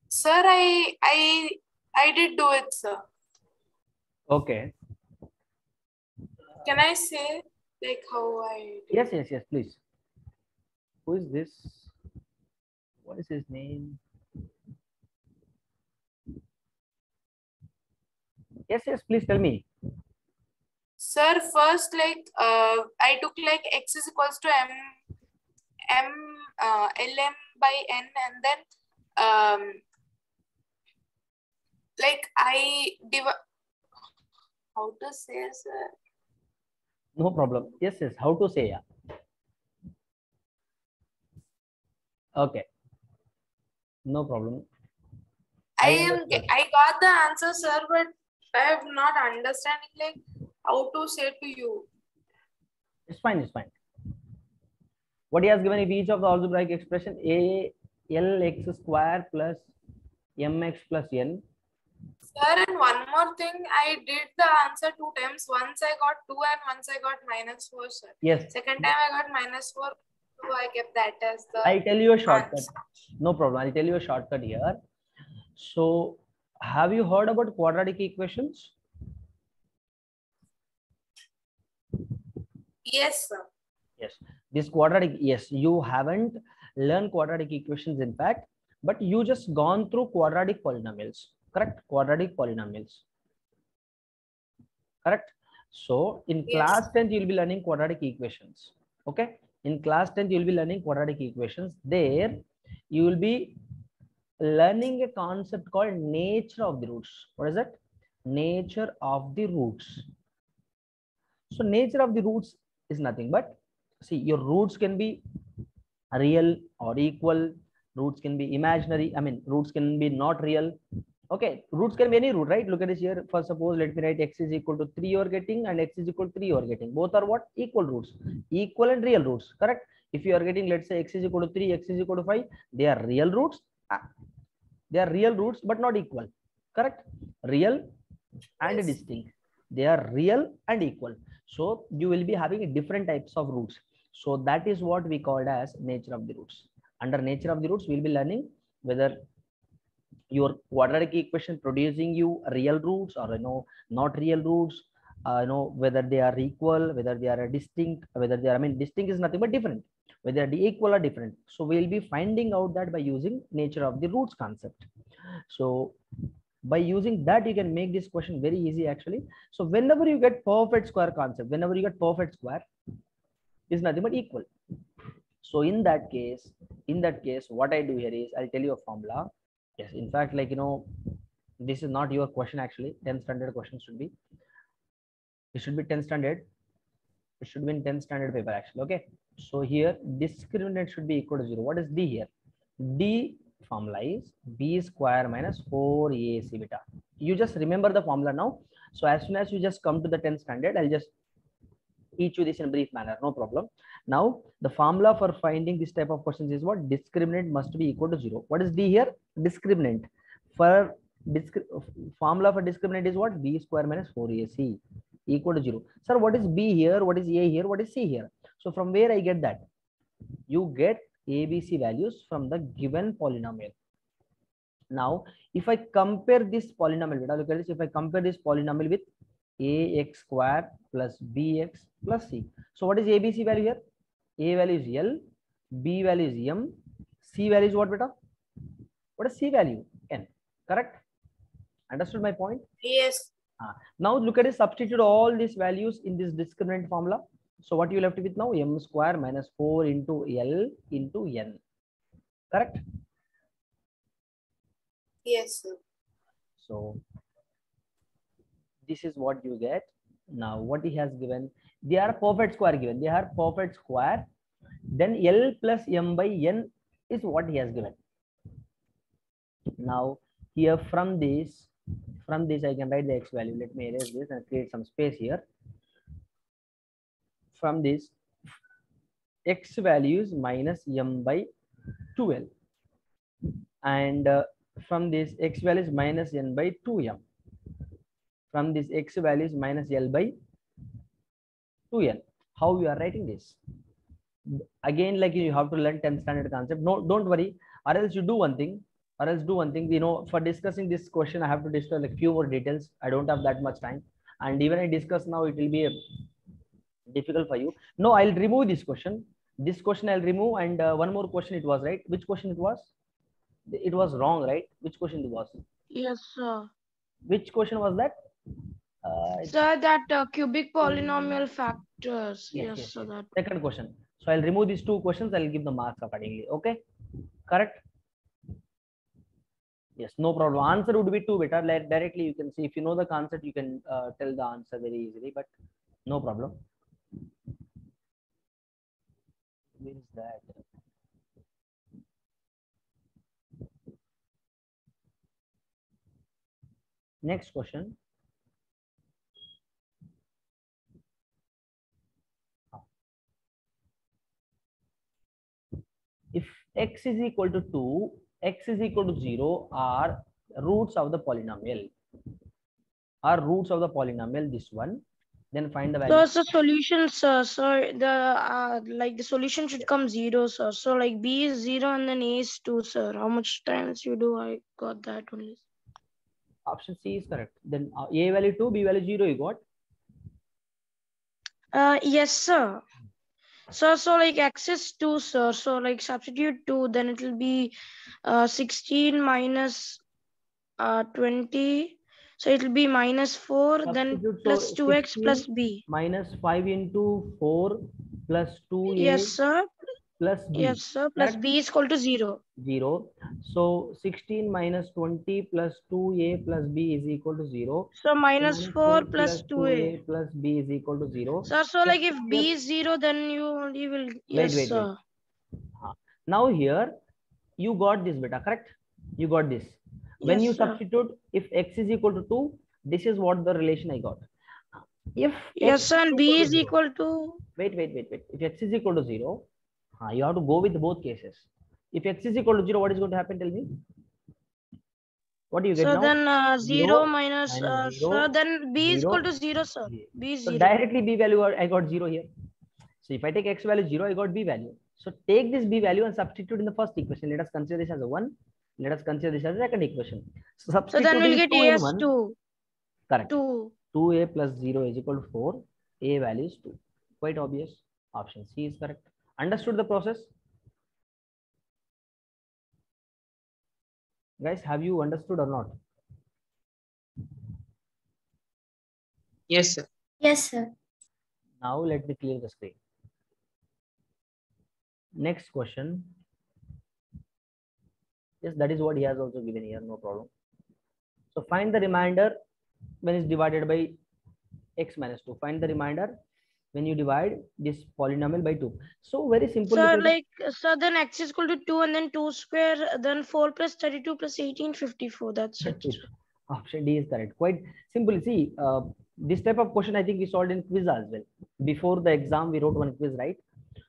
Speaker 5: Sir, I I I did do it, sir.
Speaker 3: Okay.
Speaker 5: Can I say like how I?
Speaker 3: Yes, yes, yes, please. who is this? What is his name? Yes, yes, please tell me.
Speaker 5: Sir, first like uh, I took like x is equals to m m uh, lm by n and then um like I div how to say sir
Speaker 3: No problem. Yes, yes. How to say yeah. Okay. No problem.
Speaker 5: I am. I got the answer sir but I have not understanding like how to say to you.
Speaker 3: It's fine. It's fine. What he has given if each of the algebraic expression a l x square plus mx plus n.
Speaker 5: Sir, and one more thing, I did the answer two times. Once I got two and once I got minus four, sir.
Speaker 3: Yes.
Speaker 5: Second time I got minus four, so I kept that as the
Speaker 3: I'll tell you a shortcut.
Speaker 5: answer.
Speaker 3: No problem. I'll tell you a shortcut here. So, have you heard about quadratic equations?
Speaker 5: Yes, sir.
Speaker 3: Yes. This quadratic, yes, you haven't learned quadratic equations, in fact, but you just gone through quadratic polynomials, correct? Quadratic polynomials, correct? So, in
Speaker 5: Yes.
Speaker 3: class 10th, you'll be learning quadratic equations. Okay. In class 10th, you'll be learning quadratic equations. There, you will be learning a concept called nature of the roots. What is it? Nature of the roots. So, nature of the roots is nothing but see your roots can be real or equal roots can be imaginary i mean roots can be not real okay roots can be any root right? Look at this here. For suppose let me write x is equal to 3 you are getting and x is equal to 3 you are getting. Both are what? Equal roots. Equal and real roots correct? If you are getting let's say x is equal to 3 x is equal to 5 they are real roots. Ah, they are real roots but not equal correct? Real and
Speaker 5: Yes.
Speaker 3: distinct. They are real and equal. So you will be having different types of roots. So that is what we called as nature of the roots. Under nature of the roots we'll be learning whether your quadratic equation producing you real roots or you know not real roots uh, you know whether they are equal whether they are distinct whether they are i mean distinct is nothing but different. Whether they equal or different. So we'll be finding out that by using nature of the roots concept. So by using that you can make this question very easy actually. So whenever you get perfect square concept whenever you get perfect square is nothing but equal. So in that case in that case what i do here is i'll tell you a formula yes in fact like you know this is not your question actually. 10 standard question should be. It should be 10 standard. It should be in 10 standard paper actually okay? So here discriminant should be equal to zero. What is d here? D formula is b square minus 4ac beta. You just remember the formula now. So as soon as you just come to the 10th standard i'll just teach you this in a brief manner no problem. Now the formula for finding this type of questions is what? Discriminant must be equal to zero. What is d here? Discriminant. For discri formula for discriminant is what? B square minus 4ac equal to zero. Sir what is b here? What is a here? What is c here? So from where i get that? You get abc values from the given polynomial. Now if i compare this polynomial look at this if i compare this polynomial with ax square plus bx plus c. So what is abc value here? A value is l b value is m c value is what beta? What is c value? N correct? Understood my point?
Speaker 5: Yes. Ah.
Speaker 3: now look at it substitute all these values in this discriminant formula. So what you left with now? M square minus 4 into l into n correct?
Speaker 5: Yes, sir.
Speaker 3: so this is what you get. Now what he has given they are perfect square given. They are perfect square. Then l plus m by n is what he has given. Now here from this from this i can write the x value. Let me erase this and create some space here. From this x values minus m by 2l and uh, from this x values minus n by 2m from this x values minus l by 2L. how you are writing this again like you have to learn 10th standard concept no don't worry or else you do one thing or else do one thing you know for discussing this question i have to discuss like few more details i don't have that much time and even i discuss now it will be uh, difficult for you no i'll remove this question this question I'll remove and uh, one more question it was right. Which question it was? It was wrong, right? Which question it was?
Speaker 6: Yes, sir.
Speaker 3: Which question was that? Uh,
Speaker 6: Sir, that uh, cubic polynomial factors.
Speaker 3: Yes,
Speaker 6: Yes,
Speaker 3: yes, yes.
Speaker 6: That.
Speaker 3: second question. So I'll remove these two questions. I'll give the marks accordingly. Okay, correct. Yes, no problem. Answer would be two better. Like directly you can see if you know the concept, you can uh, tell the answer very easily. But no problem. Where is that? Next question. If x is equal to 2, x is equal to 0 are roots of the polynomial. Are roots of the polynomial this one. Then find the value.
Speaker 6: So, so solution, sir. So the uh, like the solution should come zero, sir. So like B is zero and then A is two, sir. How much times you do? I got that only.
Speaker 3: Option C is correct. Then uh, A value 2, B value 0 you got.
Speaker 6: Uh, yes, sir. So, so like x is 2, sir. So like substitute 2, then it will be uh, 16 minus uh, 20. So it will be minus 4, then
Speaker 3: so
Speaker 6: plus 2x plus b.
Speaker 3: minus 5 into 4 plus 2a
Speaker 6: Yes, sir.
Speaker 3: Plus b.
Speaker 6: Yes, sir. Plus b is equal to 0.
Speaker 3: 0. So 16 minus 20 plus 2a plus b is equal to 0.
Speaker 6: So minus 4 plus 2a.
Speaker 3: 2a plus b is equal to 0.
Speaker 6: Sir, so like if b is 0, then you only will. Yes,
Speaker 3: wait,
Speaker 6: sir.
Speaker 3: Now here you got this beta, correct? You got this. When
Speaker 6: Yes,
Speaker 3: you
Speaker 6: sir.
Speaker 3: substitute if x is equal to 2, this is what the relation I got. If
Speaker 6: Yes, sir. And b is equal to.
Speaker 3: wait, wait, wait, wait. If x is equal to 0, uh, you have to go with both cases. If x is equal to 0, what is going to happen? Tell me. What do you get
Speaker 6: So
Speaker 3: now?
Speaker 6: then uh, 0,
Speaker 3: Zero
Speaker 6: minus.
Speaker 3: minus
Speaker 6: Uh,
Speaker 3: zero,
Speaker 6: sir, then b is equal to 0, sir. b is
Speaker 3: So
Speaker 6: 0.
Speaker 3: directly b value, I got 0 here. So if I take x value 0, I got b value. So take this b value and substitute in the first equation. Let us consider this as a 1. Let us consider this as a second equation. So,
Speaker 6: So then we'll get
Speaker 3: 2
Speaker 6: a as
Speaker 3: 1,
Speaker 6: 2.
Speaker 3: Correct.
Speaker 6: 2.
Speaker 3: 2a plus 0 is equal to 4. A value is 2. Quite obvious. Option C is correct. Understood the process? Guys, have you understood or not?
Speaker 10: Yes, sir.
Speaker 8: Yes, sir.
Speaker 3: Now let me clear the screen. Next question. Yes, that is what he has also given here, no problem. So find the remainder when it's divided by x minus 2. Find the remainder when you divide this polynomial by 2. So very simple.
Speaker 6: So
Speaker 3: look at it.
Speaker 6: like, so then x is equal to 2 and then 2 square, then 4 plus 32 plus 18, 54. That's it.
Speaker 3: Option D is correct. Quite simple. See, uh, this type of question I think we solved in quiz as well. Before the exam, we wrote one quiz, right?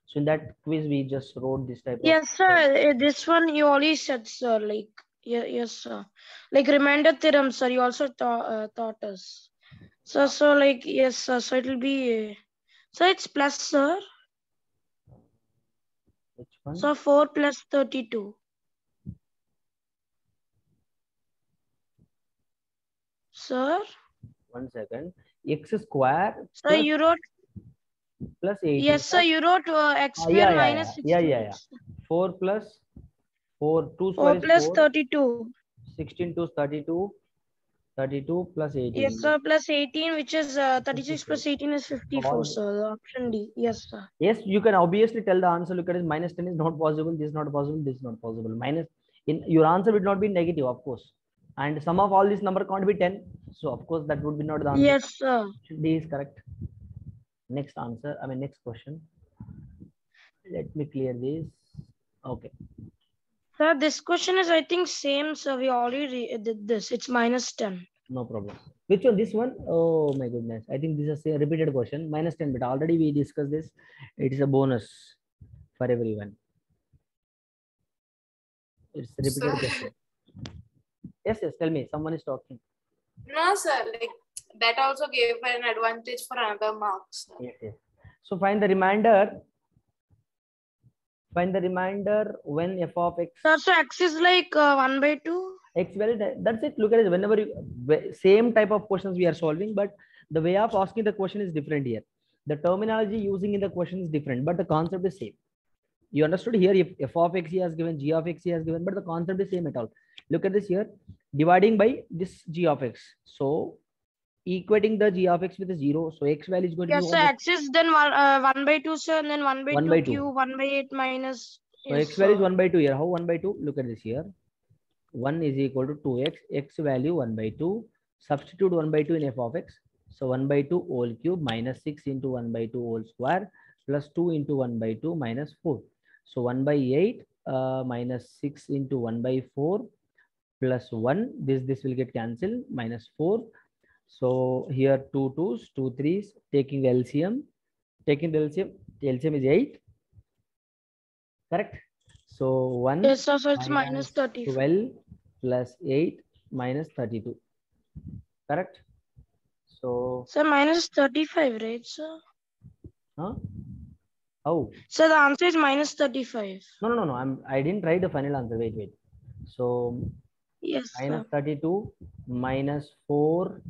Speaker 3: So in that quiz, we just wrote this type
Speaker 6: Yes,
Speaker 3: of.
Speaker 6: sir. uh, This one you already said, sir. Like, yeah, yes, sir. Like remainder theorem, sir. You also taught uh, taught us. So, so like, yes, sir. So it will be. So it's plus, sir.
Speaker 3: Which one?
Speaker 6: So four plus thirty-two. Sir,
Speaker 3: One second. X square
Speaker 6: so you wrote
Speaker 3: plus 18.
Speaker 6: yes, sir. You wrote uh, x
Speaker 3: Ah,
Speaker 6: square
Speaker 3: yeah, yeah,
Speaker 6: minus
Speaker 3: yeah, yeah, yeah,
Speaker 6: 16.
Speaker 3: 4 plus 4, 2 square
Speaker 6: Four plus
Speaker 3: 4,
Speaker 6: thirty-two.
Speaker 3: 16 to 32, 32 plus 18.
Speaker 6: Yes, sir. Plus eighteen, which is uh, thirty-six plus eighteen is fifty-four,
Speaker 3: All-
Speaker 6: sir. The option D. Yes, sir.
Speaker 3: Yes, you can obviously tell the answer. Look at it. Minus 10 is not possible. This is not possible. This is not possible. Minus in your answer would not be negative, of course. And sum of all this number can't be 10. So of course that would be not the answer.
Speaker 6: Yes, sir.
Speaker 3: D is correct. Next answer. I mean next question. Let me clear this. Okay.
Speaker 6: Sir, this question is, I think, same. So we already uh, did this. It's minus 10.
Speaker 3: No problem. Which one? This one? Oh my goodness. I think this is a repeated question. Minus 10, but already we discussed this. It is a bonus for everyone. It's a repeated
Speaker 5: Sir.
Speaker 3: question. Yes, yes. Tell me. Someone is talking.
Speaker 5: No, sir. Like that also gave an advantage for another marks.
Speaker 3: Yes, yes. So find the remainder. Find the remainder when f of x
Speaker 6: Sir, so x is like uh, 1 by 2.
Speaker 3: x value that's it look at it whenever you same type of questions we are solving but the way of asking the question is different here the terminology using in the question is different but the concept is same You understood here if f of x he has given, g of x he has given, but the concept is same at all. Look at this here, dividing by this g of x. So equating the g of x with a zero. So x value is going to
Speaker 6: Yes,
Speaker 3: be one
Speaker 6: X is then one, uh, one by two, sir, and then one by
Speaker 3: One
Speaker 6: two
Speaker 3: by two.
Speaker 6: cube, one by eight minus.
Speaker 3: So x value is 1 by 2 here. How 1 by 2? Look at this here. 1 is equal to 2x. x value 1 by 2. Substitute 1 by 2 in f of x. So 1 by 2 whole cube minus 6 into 1 by 2 whole square plus 2 into 1 by 2 minus 4. So 1 by 8 uh, minus 6 into 1 by 4 plus 1. This, this will get cancelled minus 4. So here two twos, two threes, taking LCM. Taking the LCM, the LCM is 8 correct so 1
Speaker 6: Yes, sir. So it's minus
Speaker 3: minus
Speaker 6: 30.
Speaker 3: 12 plus 8 minus 32 correct so
Speaker 6: Sir, minus 35, right, sir?
Speaker 3: huh oh
Speaker 6: So the answer is minus 35.
Speaker 3: no no no no i'm i didn't write the final answer wait wait so
Speaker 6: Yes,
Speaker 3: minus
Speaker 6: sir.
Speaker 3: 32 minus 4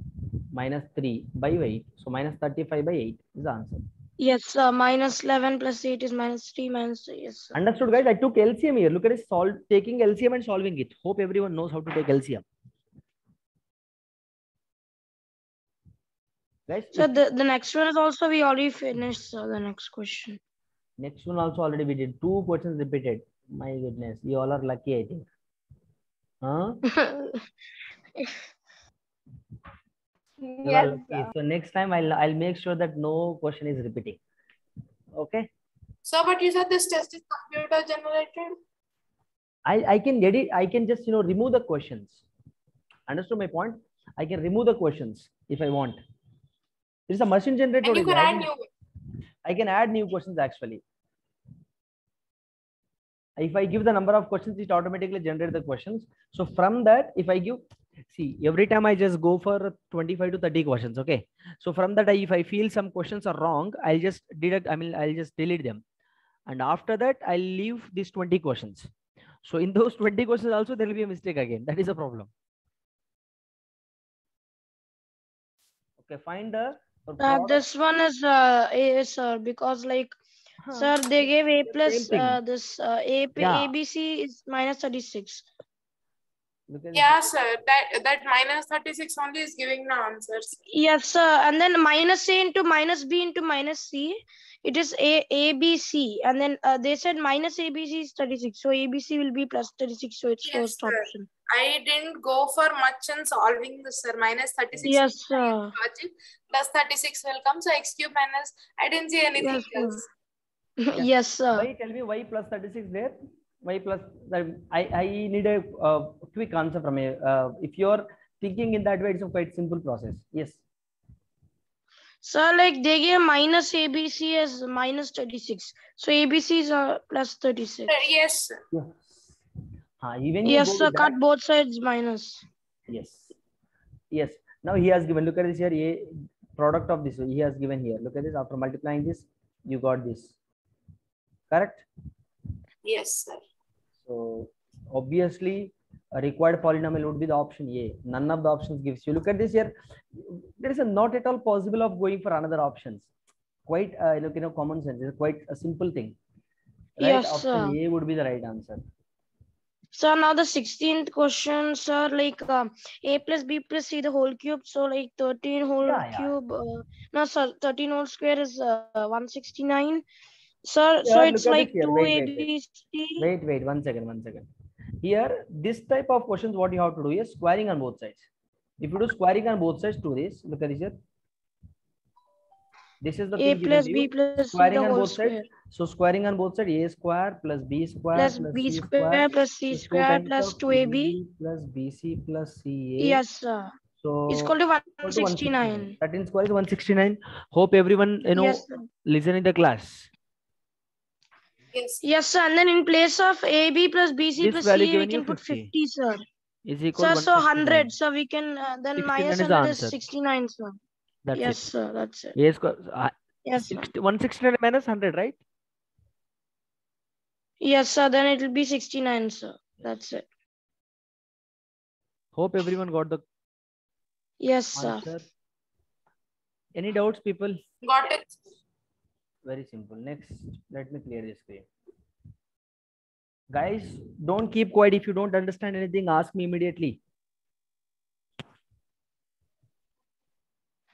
Speaker 3: minus 3 by 8 so minus 35 by 8 is the answer
Speaker 6: Yes, sir. Minus 11 plus 8 is minus 3 minus 3. Yes, sir.
Speaker 3: understood guys i took lcm here look at it solve taking lcm and solving it hope everyone knows how to take lcm guys
Speaker 6: So the, the next one is also we already finished, sir. The next question.
Speaker 3: Next one also already we did two questions repeated. My goodness, you all are lucky, I think. Huh? You
Speaker 7: Yes,
Speaker 3: lucky.
Speaker 7: Uh,
Speaker 3: so next time I'll I'll make sure that no question is repeating. Okay.
Speaker 5: So, but you said this test is computer generated.
Speaker 3: I I can get it. I can just you know remove the questions. Understood my point? I can remove the questions if I want. This is a machine generated.
Speaker 5: And you can add new.
Speaker 3: I can add new questions actually. If I give the number of questions, it automatically generates the questions. So from that, if I give, see, every time I just go for 25 to 30 questions. Okay. So from that, if I feel some questions are wrong, I'll just deduct, I mean, I'll just delete them. And after that, I'll leave these 20 questions. So in those 20 questions also, there will be a mistake again. That is a problem. Okay, find the
Speaker 6: Uh, this one is uh, A, sir, because like,
Speaker 3: Huh.
Speaker 6: sir, they gave A plus uh, this uh, A,
Speaker 3: Yeah.
Speaker 6: ABC is minus 36.
Speaker 3: Look at
Speaker 5: Yeah, sir. That that minus 36 only is giving the answers.
Speaker 6: Yes, sir. And then minus A into minus B into minus C, it is A, A, B, C. And then uh, they said minus ABC is 36. So ABC will be plus 36. So it's
Speaker 5: Yes,
Speaker 6: first
Speaker 5: sir.
Speaker 6: option.
Speaker 5: I didn't go for much in solving this, sir. Minus 36
Speaker 6: Yes, sir.
Speaker 5: logic. Plus 36 will come. So x cube minus. I didn't see anything
Speaker 6: Yes, sir.
Speaker 5: Else.
Speaker 6: yes, sir.
Speaker 3: why tell me why plus 36 there why plus i i need a uh, quick answer from you uh, if you're thinking in that way it's a quite simple process yes
Speaker 6: So like they gave minus ABC as minus 36. So ABC is uh, plus 36.
Speaker 5: Uh, Yes, sir.
Speaker 3: yes uh, even
Speaker 6: Yes, sir. Cut
Speaker 3: that-
Speaker 6: both sides minus.
Speaker 3: yes yes now he has given look at this here a product of this he has given here look at this after multiplying this you got this correct
Speaker 5: Yes, sir.
Speaker 3: So obviously a required polynomial would be the option A. None of the options gives you. Look at this here. There is a not at all possible of going for another options. Quite uh, look, you know, common sense. It's quite a simple thing. Right?
Speaker 6: Yes,
Speaker 3: option
Speaker 6: sir.
Speaker 3: A would be the right answer.
Speaker 6: So now the 16th question, sir, like uh, a plus b plus c the whole cube. So like 13 whole
Speaker 3: Yeah, yeah.
Speaker 6: cube. Uh, no, sir, 13 whole square is uh, 169. Sir, so it's like
Speaker 3: it
Speaker 6: 2
Speaker 3: Wait, wait. Wait, wait, one second, one second. Here, this type of questions, what you have to do is squaring on both sides. If you do squaring on both sides, do this. Look at this here. This is the
Speaker 6: a plus b plus
Speaker 3: Squaring on both sides. So squaring on both sides, a square plus b square
Speaker 6: plus
Speaker 3: plus
Speaker 6: b
Speaker 3: c
Speaker 6: square plus c square plus
Speaker 3: of
Speaker 6: 2ab.
Speaker 3: Plus bc plus ca.
Speaker 6: Yes, sir.
Speaker 3: So
Speaker 6: It's called to 169.
Speaker 3: 13 square is 169. Hope everyone you know
Speaker 6: Yes,
Speaker 3: listening the class.
Speaker 5: Yes.
Speaker 6: Yes, sir. And then in place of AB plus BC
Speaker 3: This
Speaker 6: plus
Speaker 3: value
Speaker 6: CA, we
Speaker 3: given you
Speaker 6: can put
Speaker 3: 50.
Speaker 6: 50, sir.
Speaker 3: Is equal
Speaker 6: Sir, so 100. So we can, uh, then
Speaker 3: 69
Speaker 6: minus
Speaker 3: is the
Speaker 6: 100 is 69, sir.
Speaker 3: That's
Speaker 6: yes,
Speaker 3: it.
Speaker 6: sir. That's it.
Speaker 3: A square, uh,
Speaker 6: Yes, sir.
Speaker 3: 60 169 minus 100, right?
Speaker 6: Yes, sir. Then it will be 69, sir. That's it.
Speaker 3: Hope everyone got the
Speaker 6: Yes, sir.
Speaker 3: Any doubts, people?
Speaker 5: Got it.
Speaker 3: Very simple. Next, let me clear the screen. Guys, don't keep quiet. If you don't understand anything, ask me immediately.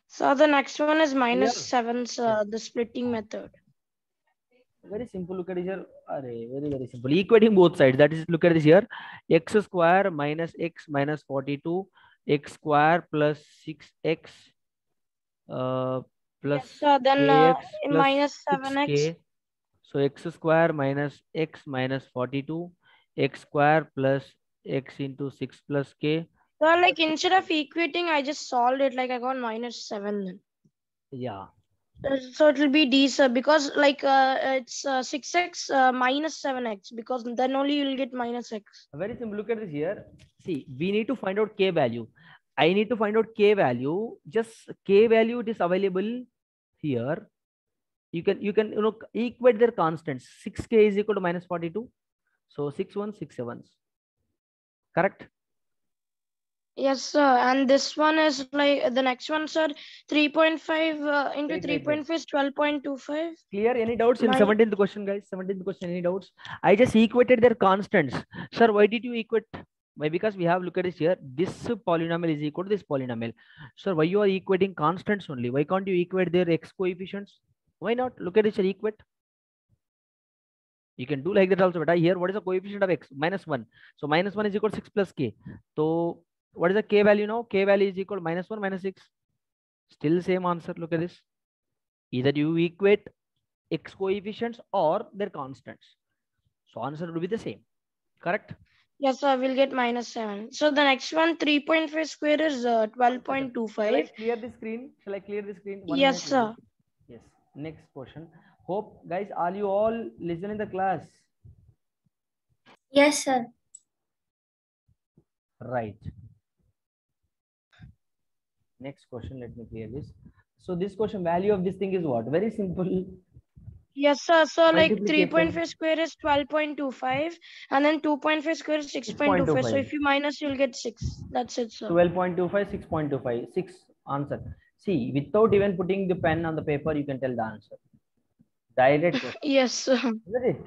Speaker 6: So the next one is minus
Speaker 3: Clear?
Speaker 6: seven, sir, the splitting method.
Speaker 3: Very simple. Look at this here. Array, very, very simple. Equating both sides. That is, look at this here. X square minus x minus 42. X square plus 6x uh, plus
Speaker 6: Yes. Then uh,
Speaker 3: plus
Speaker 6: minus seven x.
Speaker 3: 6k. So x square minus x minus 42. x square plus x into 6 plus k.
Speaker 6: So like instead of equating, I just solved it. Like I got minus seven. Then.
Speaker 3: Yeah.
Speaker 6: So it will be d, sir, because like uh, it's uh, 6x uh, minus 7x, because then only you will get minus x.
Speaker 3: Very simple. Look at this here. See, we need to find out k value. I need to find out k value. Just k value it is available here. You can you can you know equate their constants. 6k is equal to minus 42. So 6 1 6 sevens. Correct?
Speaker 6: Yes, sir. And this one is like the next one, sir. 3.5 uh, into
Speaker 3: Wait, wait, wait.
Speaker 6: 3.5 is 12.25.
Speaker 3: Clear? Any doubts in
Speaker 6: My-
Speaker 3: 17th question, guys? 17th question, any doubts? I just equated their constants. Sir, why did you equate? Why? Because we have, look at this here. This polynomial is equal to this polynomial. Sir, why you are equating constants only? Why can't you equate their x coefficients? Why not? Look at this, sir, equate. You can do like that also, but here, what is the coefficient of x? Minus 1. So minus 1 is equal to 6 plus k. So what is the k value now? K value is equal to minus 1 minus 6. Still same answer. Look at this. Either you equate x coefficients or their constants. So answer will be the same. Correct?
Speaker 6: Yes, sir. We'll get minus 7. So the next one, 3.5 square is uh,
Speaker 3: Shall I
Speaker 6: 12.25.
Speaker 3: clear the screen? Shall I clear the screen? One
Speaker 6: Yes, sir.
Speaker 3: minute. Yes. Next question. Hope guys, are you all listening the class?
Speaker 8: Yes, sir.
Speaker 3: Right. Next question. Let me clear this. So this question value of this thing is what? Very simple.
Speaker 6: Yes, sir. So like 3.5 square is 12.25 and then 2.5 square is 6.25. So if you minus, you'll get 6. That's it, sir.
Speaker 3: 12.25, 6.25, 6 answer. See, without even putting the pen on the paper, you can tell the answer. Direct.
Speaker 6: Yes, sir.
Speaker 3: Isn't it?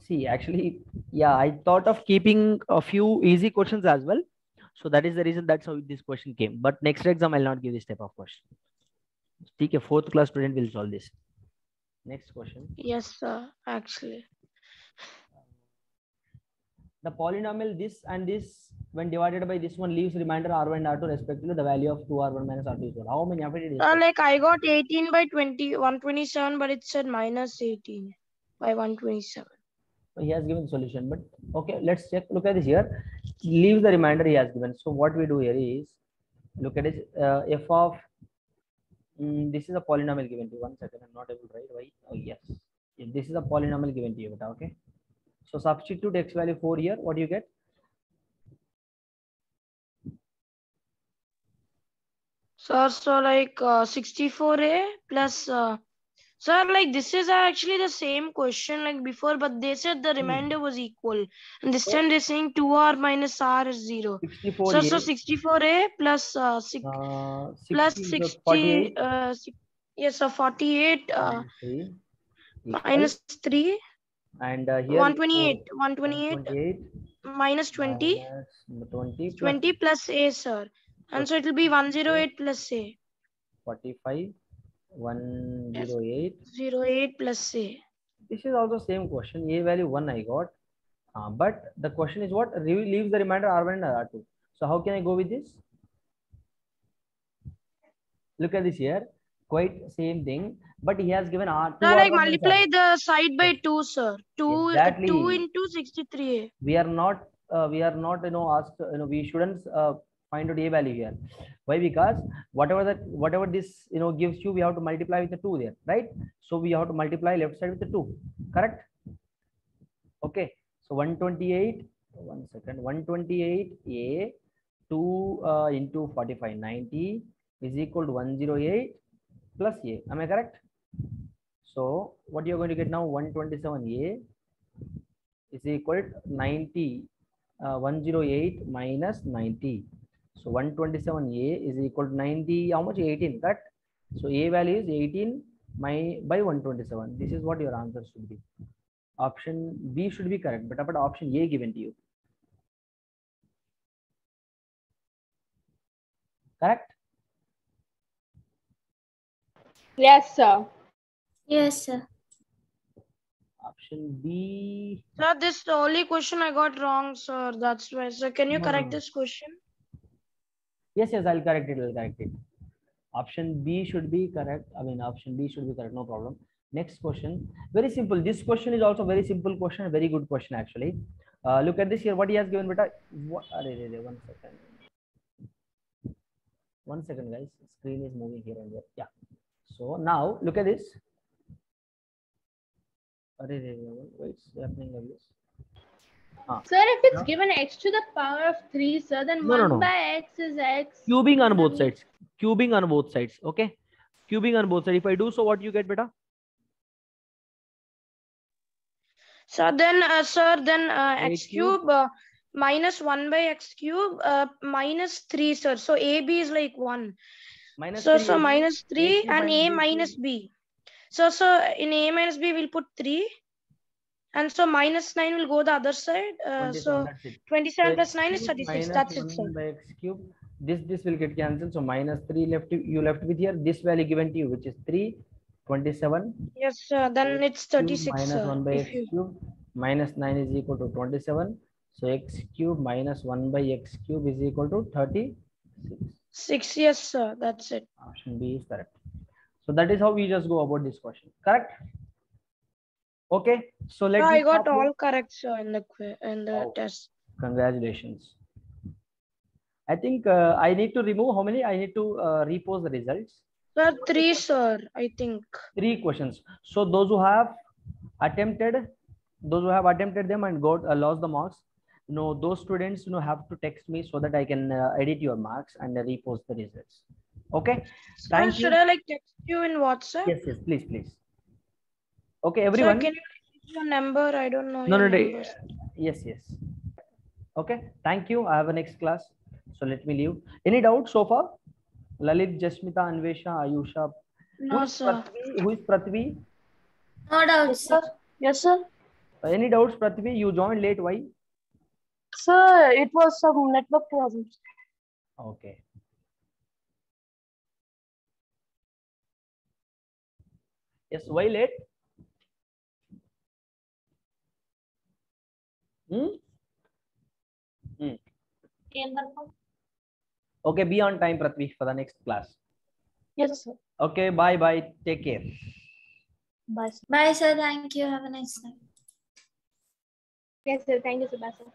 Speaker 3: See, actually, yeah, I thought of keeping a few easy questions as well. So that is the reason that's how this question came. But next exam, I'll not give this type of question. Take a fourth class student will solve this. Next question.
Speaker 6: Yes, sir. Actually.
Speaker 3: The polynomial this and this when divided by this one leaves remainder R1 and R2 respectively the value of 2R1 minus R2 is what? How many of it is?
Speaker 6: Uh, like I got 18 by 20, 127, but it said minus 18 by 127.
Speaker 3: he has given the solution but okay let's check look at this here leave the remainder he has given so what we do here is look at this uh, f of mm, this is a polynomial given to you one second i'm not able to write why oh yes Yeah, this is a polynomial given to you beta, okay so substitute x value 4 here what do you get
Speaker 6: So, so like uh, 64A plus, uh, sir, like this is actually the same question like before, but they said the remainder was equal. And this time they're saying 2R minus R is 0.
Speaker 3: 64
Speaker 6: So, so 64A plus, uh, six,
Speaker 3: uh,
Speaker 6: plus
Speaker 3: 60 so
Speaker 6: 60,
Speaker 3: 48
Speaker 6: uh, yes, so 48 uh,
Speaker 3: minus three
Speaker 6: minus 3,
Speaker 3: and uh, here
Speaker 6: 128,
Speaker 3: oh,
Speaker 6: 128
Speaker 3: 128
Speaker 6: minus 20,
Speaker 3: minus 20 plus
Speaker 6: 20 plus A, sir. And so it will be 108 plus A,
Speaker 3: 45 108
Speaker 6: 08 plus A.
Speaker 3: this is also same question a value 1 i got uh, but the question is what Re- leaves the remainder r1 and r2 so how can i go with this look at this here quite same thing but he has given r2
Speaker 6: No, like multiply the side by 2, sir. 2,
Speaker 3: Exactly.
Speaker 6: 2 into 63A.
Speaker 3: we are not uh, we are not you know asked you know we shouldn't uh, find out a value here. Why? Because whatever that whatever this you know gives you we have to multiply with the 2 there right? So we have to multiply left side with the 2 correct? Okay. So 128 one second. 128 a 2 uh, into 45 90 is equal to 108 plus a. Am i correct? So what you're going to get now 127a is equal to 90 uh, 108 minus 90 so 127a is equal to 90 how much 18 correct so a value is 18 my by 127 this is what your answer should be Option B should be correct, but about option A given to you. Correct?
Speaker 7: Yes, sir.
Speaker 8: Yes, sir.
Speaker 3: Option B.
Speaker 6: Sir, this is the only question I got wrong, sir. That's why. So can you
Speaker 3: No, no,
Speaker 6: correct
Speaker 3: no.
Speaker 6: this question?
Speaker 3: Yes, yes, I'll correct it. I'll correct it. Option B should be correct. I mean, option B should be correct. No problem. Next question. Very simple. This question is also very simple question. Very good question actually. Uh, look at this here. What he has given, beta. What? array, array, one second. One second, guys. Screen is moving here and there. Yeah. So now look at this. Array, array, array, happening like this?
Speaker 7: Sir, if it's
Speaker 3: Yeah.
Speaker 7: given x to the power of 3, sir, then
Speaker 3: No, no,
Speaker 7: 1
Speaker 3: no.
Speaker 7: by x is x.
Speaker 3: Cubing on both sides. Cubing on both sides. Okay. Cubing on both sides. If I do so, what do you get, beta?
Speaker 6: So then, uh, sir, then uh,
Speaker 3: A
Speaker 6: x
Speaker 3: cube.
Speaker 6: cube uh, minus 1 by x cube uh, minus 3, sir. So AB is like 1.
Speaker 3: Minus
Speaker 6: So,
Speaker 3: three
Speaker 6: so minus 3 and A minus
Speaker 3: cube.
Speaker 6: B. So, so in A minus B, we'll put 3. And so minus 9 will go the other side. Uh,
Speaker 3: 27,
Speaker 6: so 27
Speaker 3: So
Speaker 6: 9 is 36. That's it, sir.
Speaker 3: 1 by x cube. This this will get cancelled. So minus 3 left to- you left with here. This value given to you, which is 3, 27.
Speaker 6: Yes, sir. Then it's 36,
Speaker 3: minus
Speaker 6: sir.
Speaker 3: 1 by
Speaker 6: If
Speaker 3: x
Speaker 6: you...
Speaker 3: cube minus 9 is equal to 27. So x cube minus 1 by x cube is equal to 36.
Speaker 6: 6, yes, sir. That's it.
Speaker 3: Option B is correct. So that is how we just go about this question. Correct? Okay. So let me
Speaker 6: I got all correct, sir, in the in the
Speaker 3: Wow.
Speaker 6: test.
Speaker 3: Congratulations. I think uh, I need to remove how many? I need to uh, repose the results.
Speaker 6: Sir, 3, sir. I think.
Speaker 3: Three questions. So those who have attempted, those who have attempted them and got uh, lost the marks, you know, those students you know have to text me so that I can uh, edit your marks and repost the results. Okay.
Speaker 6: Sir,
Speaker 3: Thank
Speaker 6: should
Speaker 3: you.
Speaker 6: I like text you in WhatsApp?
Speaker 3: Yes, yes, please, please. Okay,
Speaker 6: Sir,
Speaker 3: everyone.
Speaker 6: can you give your number? I don't know.
Speaker 3: No, no,
Speaker 6: your
Speaker 3: no.
Speaker 6: number.
Speaker 3: Yes, yes. Okay. Thank you. I have a next class. So let me leave. Any doubts so far? Lalit, Jasmita, Anvesha, Ayusha.
Speaker 6: No,
Speaker 3: who is
Speaker 6: sir.
Speaker 3: Prithvi? Who is Prithvi?
Speaker 8: No doubt, sir.
Speaker 2: Yes, sir.
Speaker 3: Uh, Any doubts, Prithvi? You joined late. Why?
Speaker 2: Sir, it was some network problems.
Speaker 3: Okay. Yes, why late? Hmm? Hmm. Okay, be on time, Prithvi, for the next class.
Speaker 2: Yes, sir.
Speaker 3: Okay, bye bye. Take care.
Speaker 2: Bye, sir.
Speaker 8: Bye, sir. Thank you. Have a nice night.
Speaker 7: Yes, sir. Thank you, sir. Bye, sir.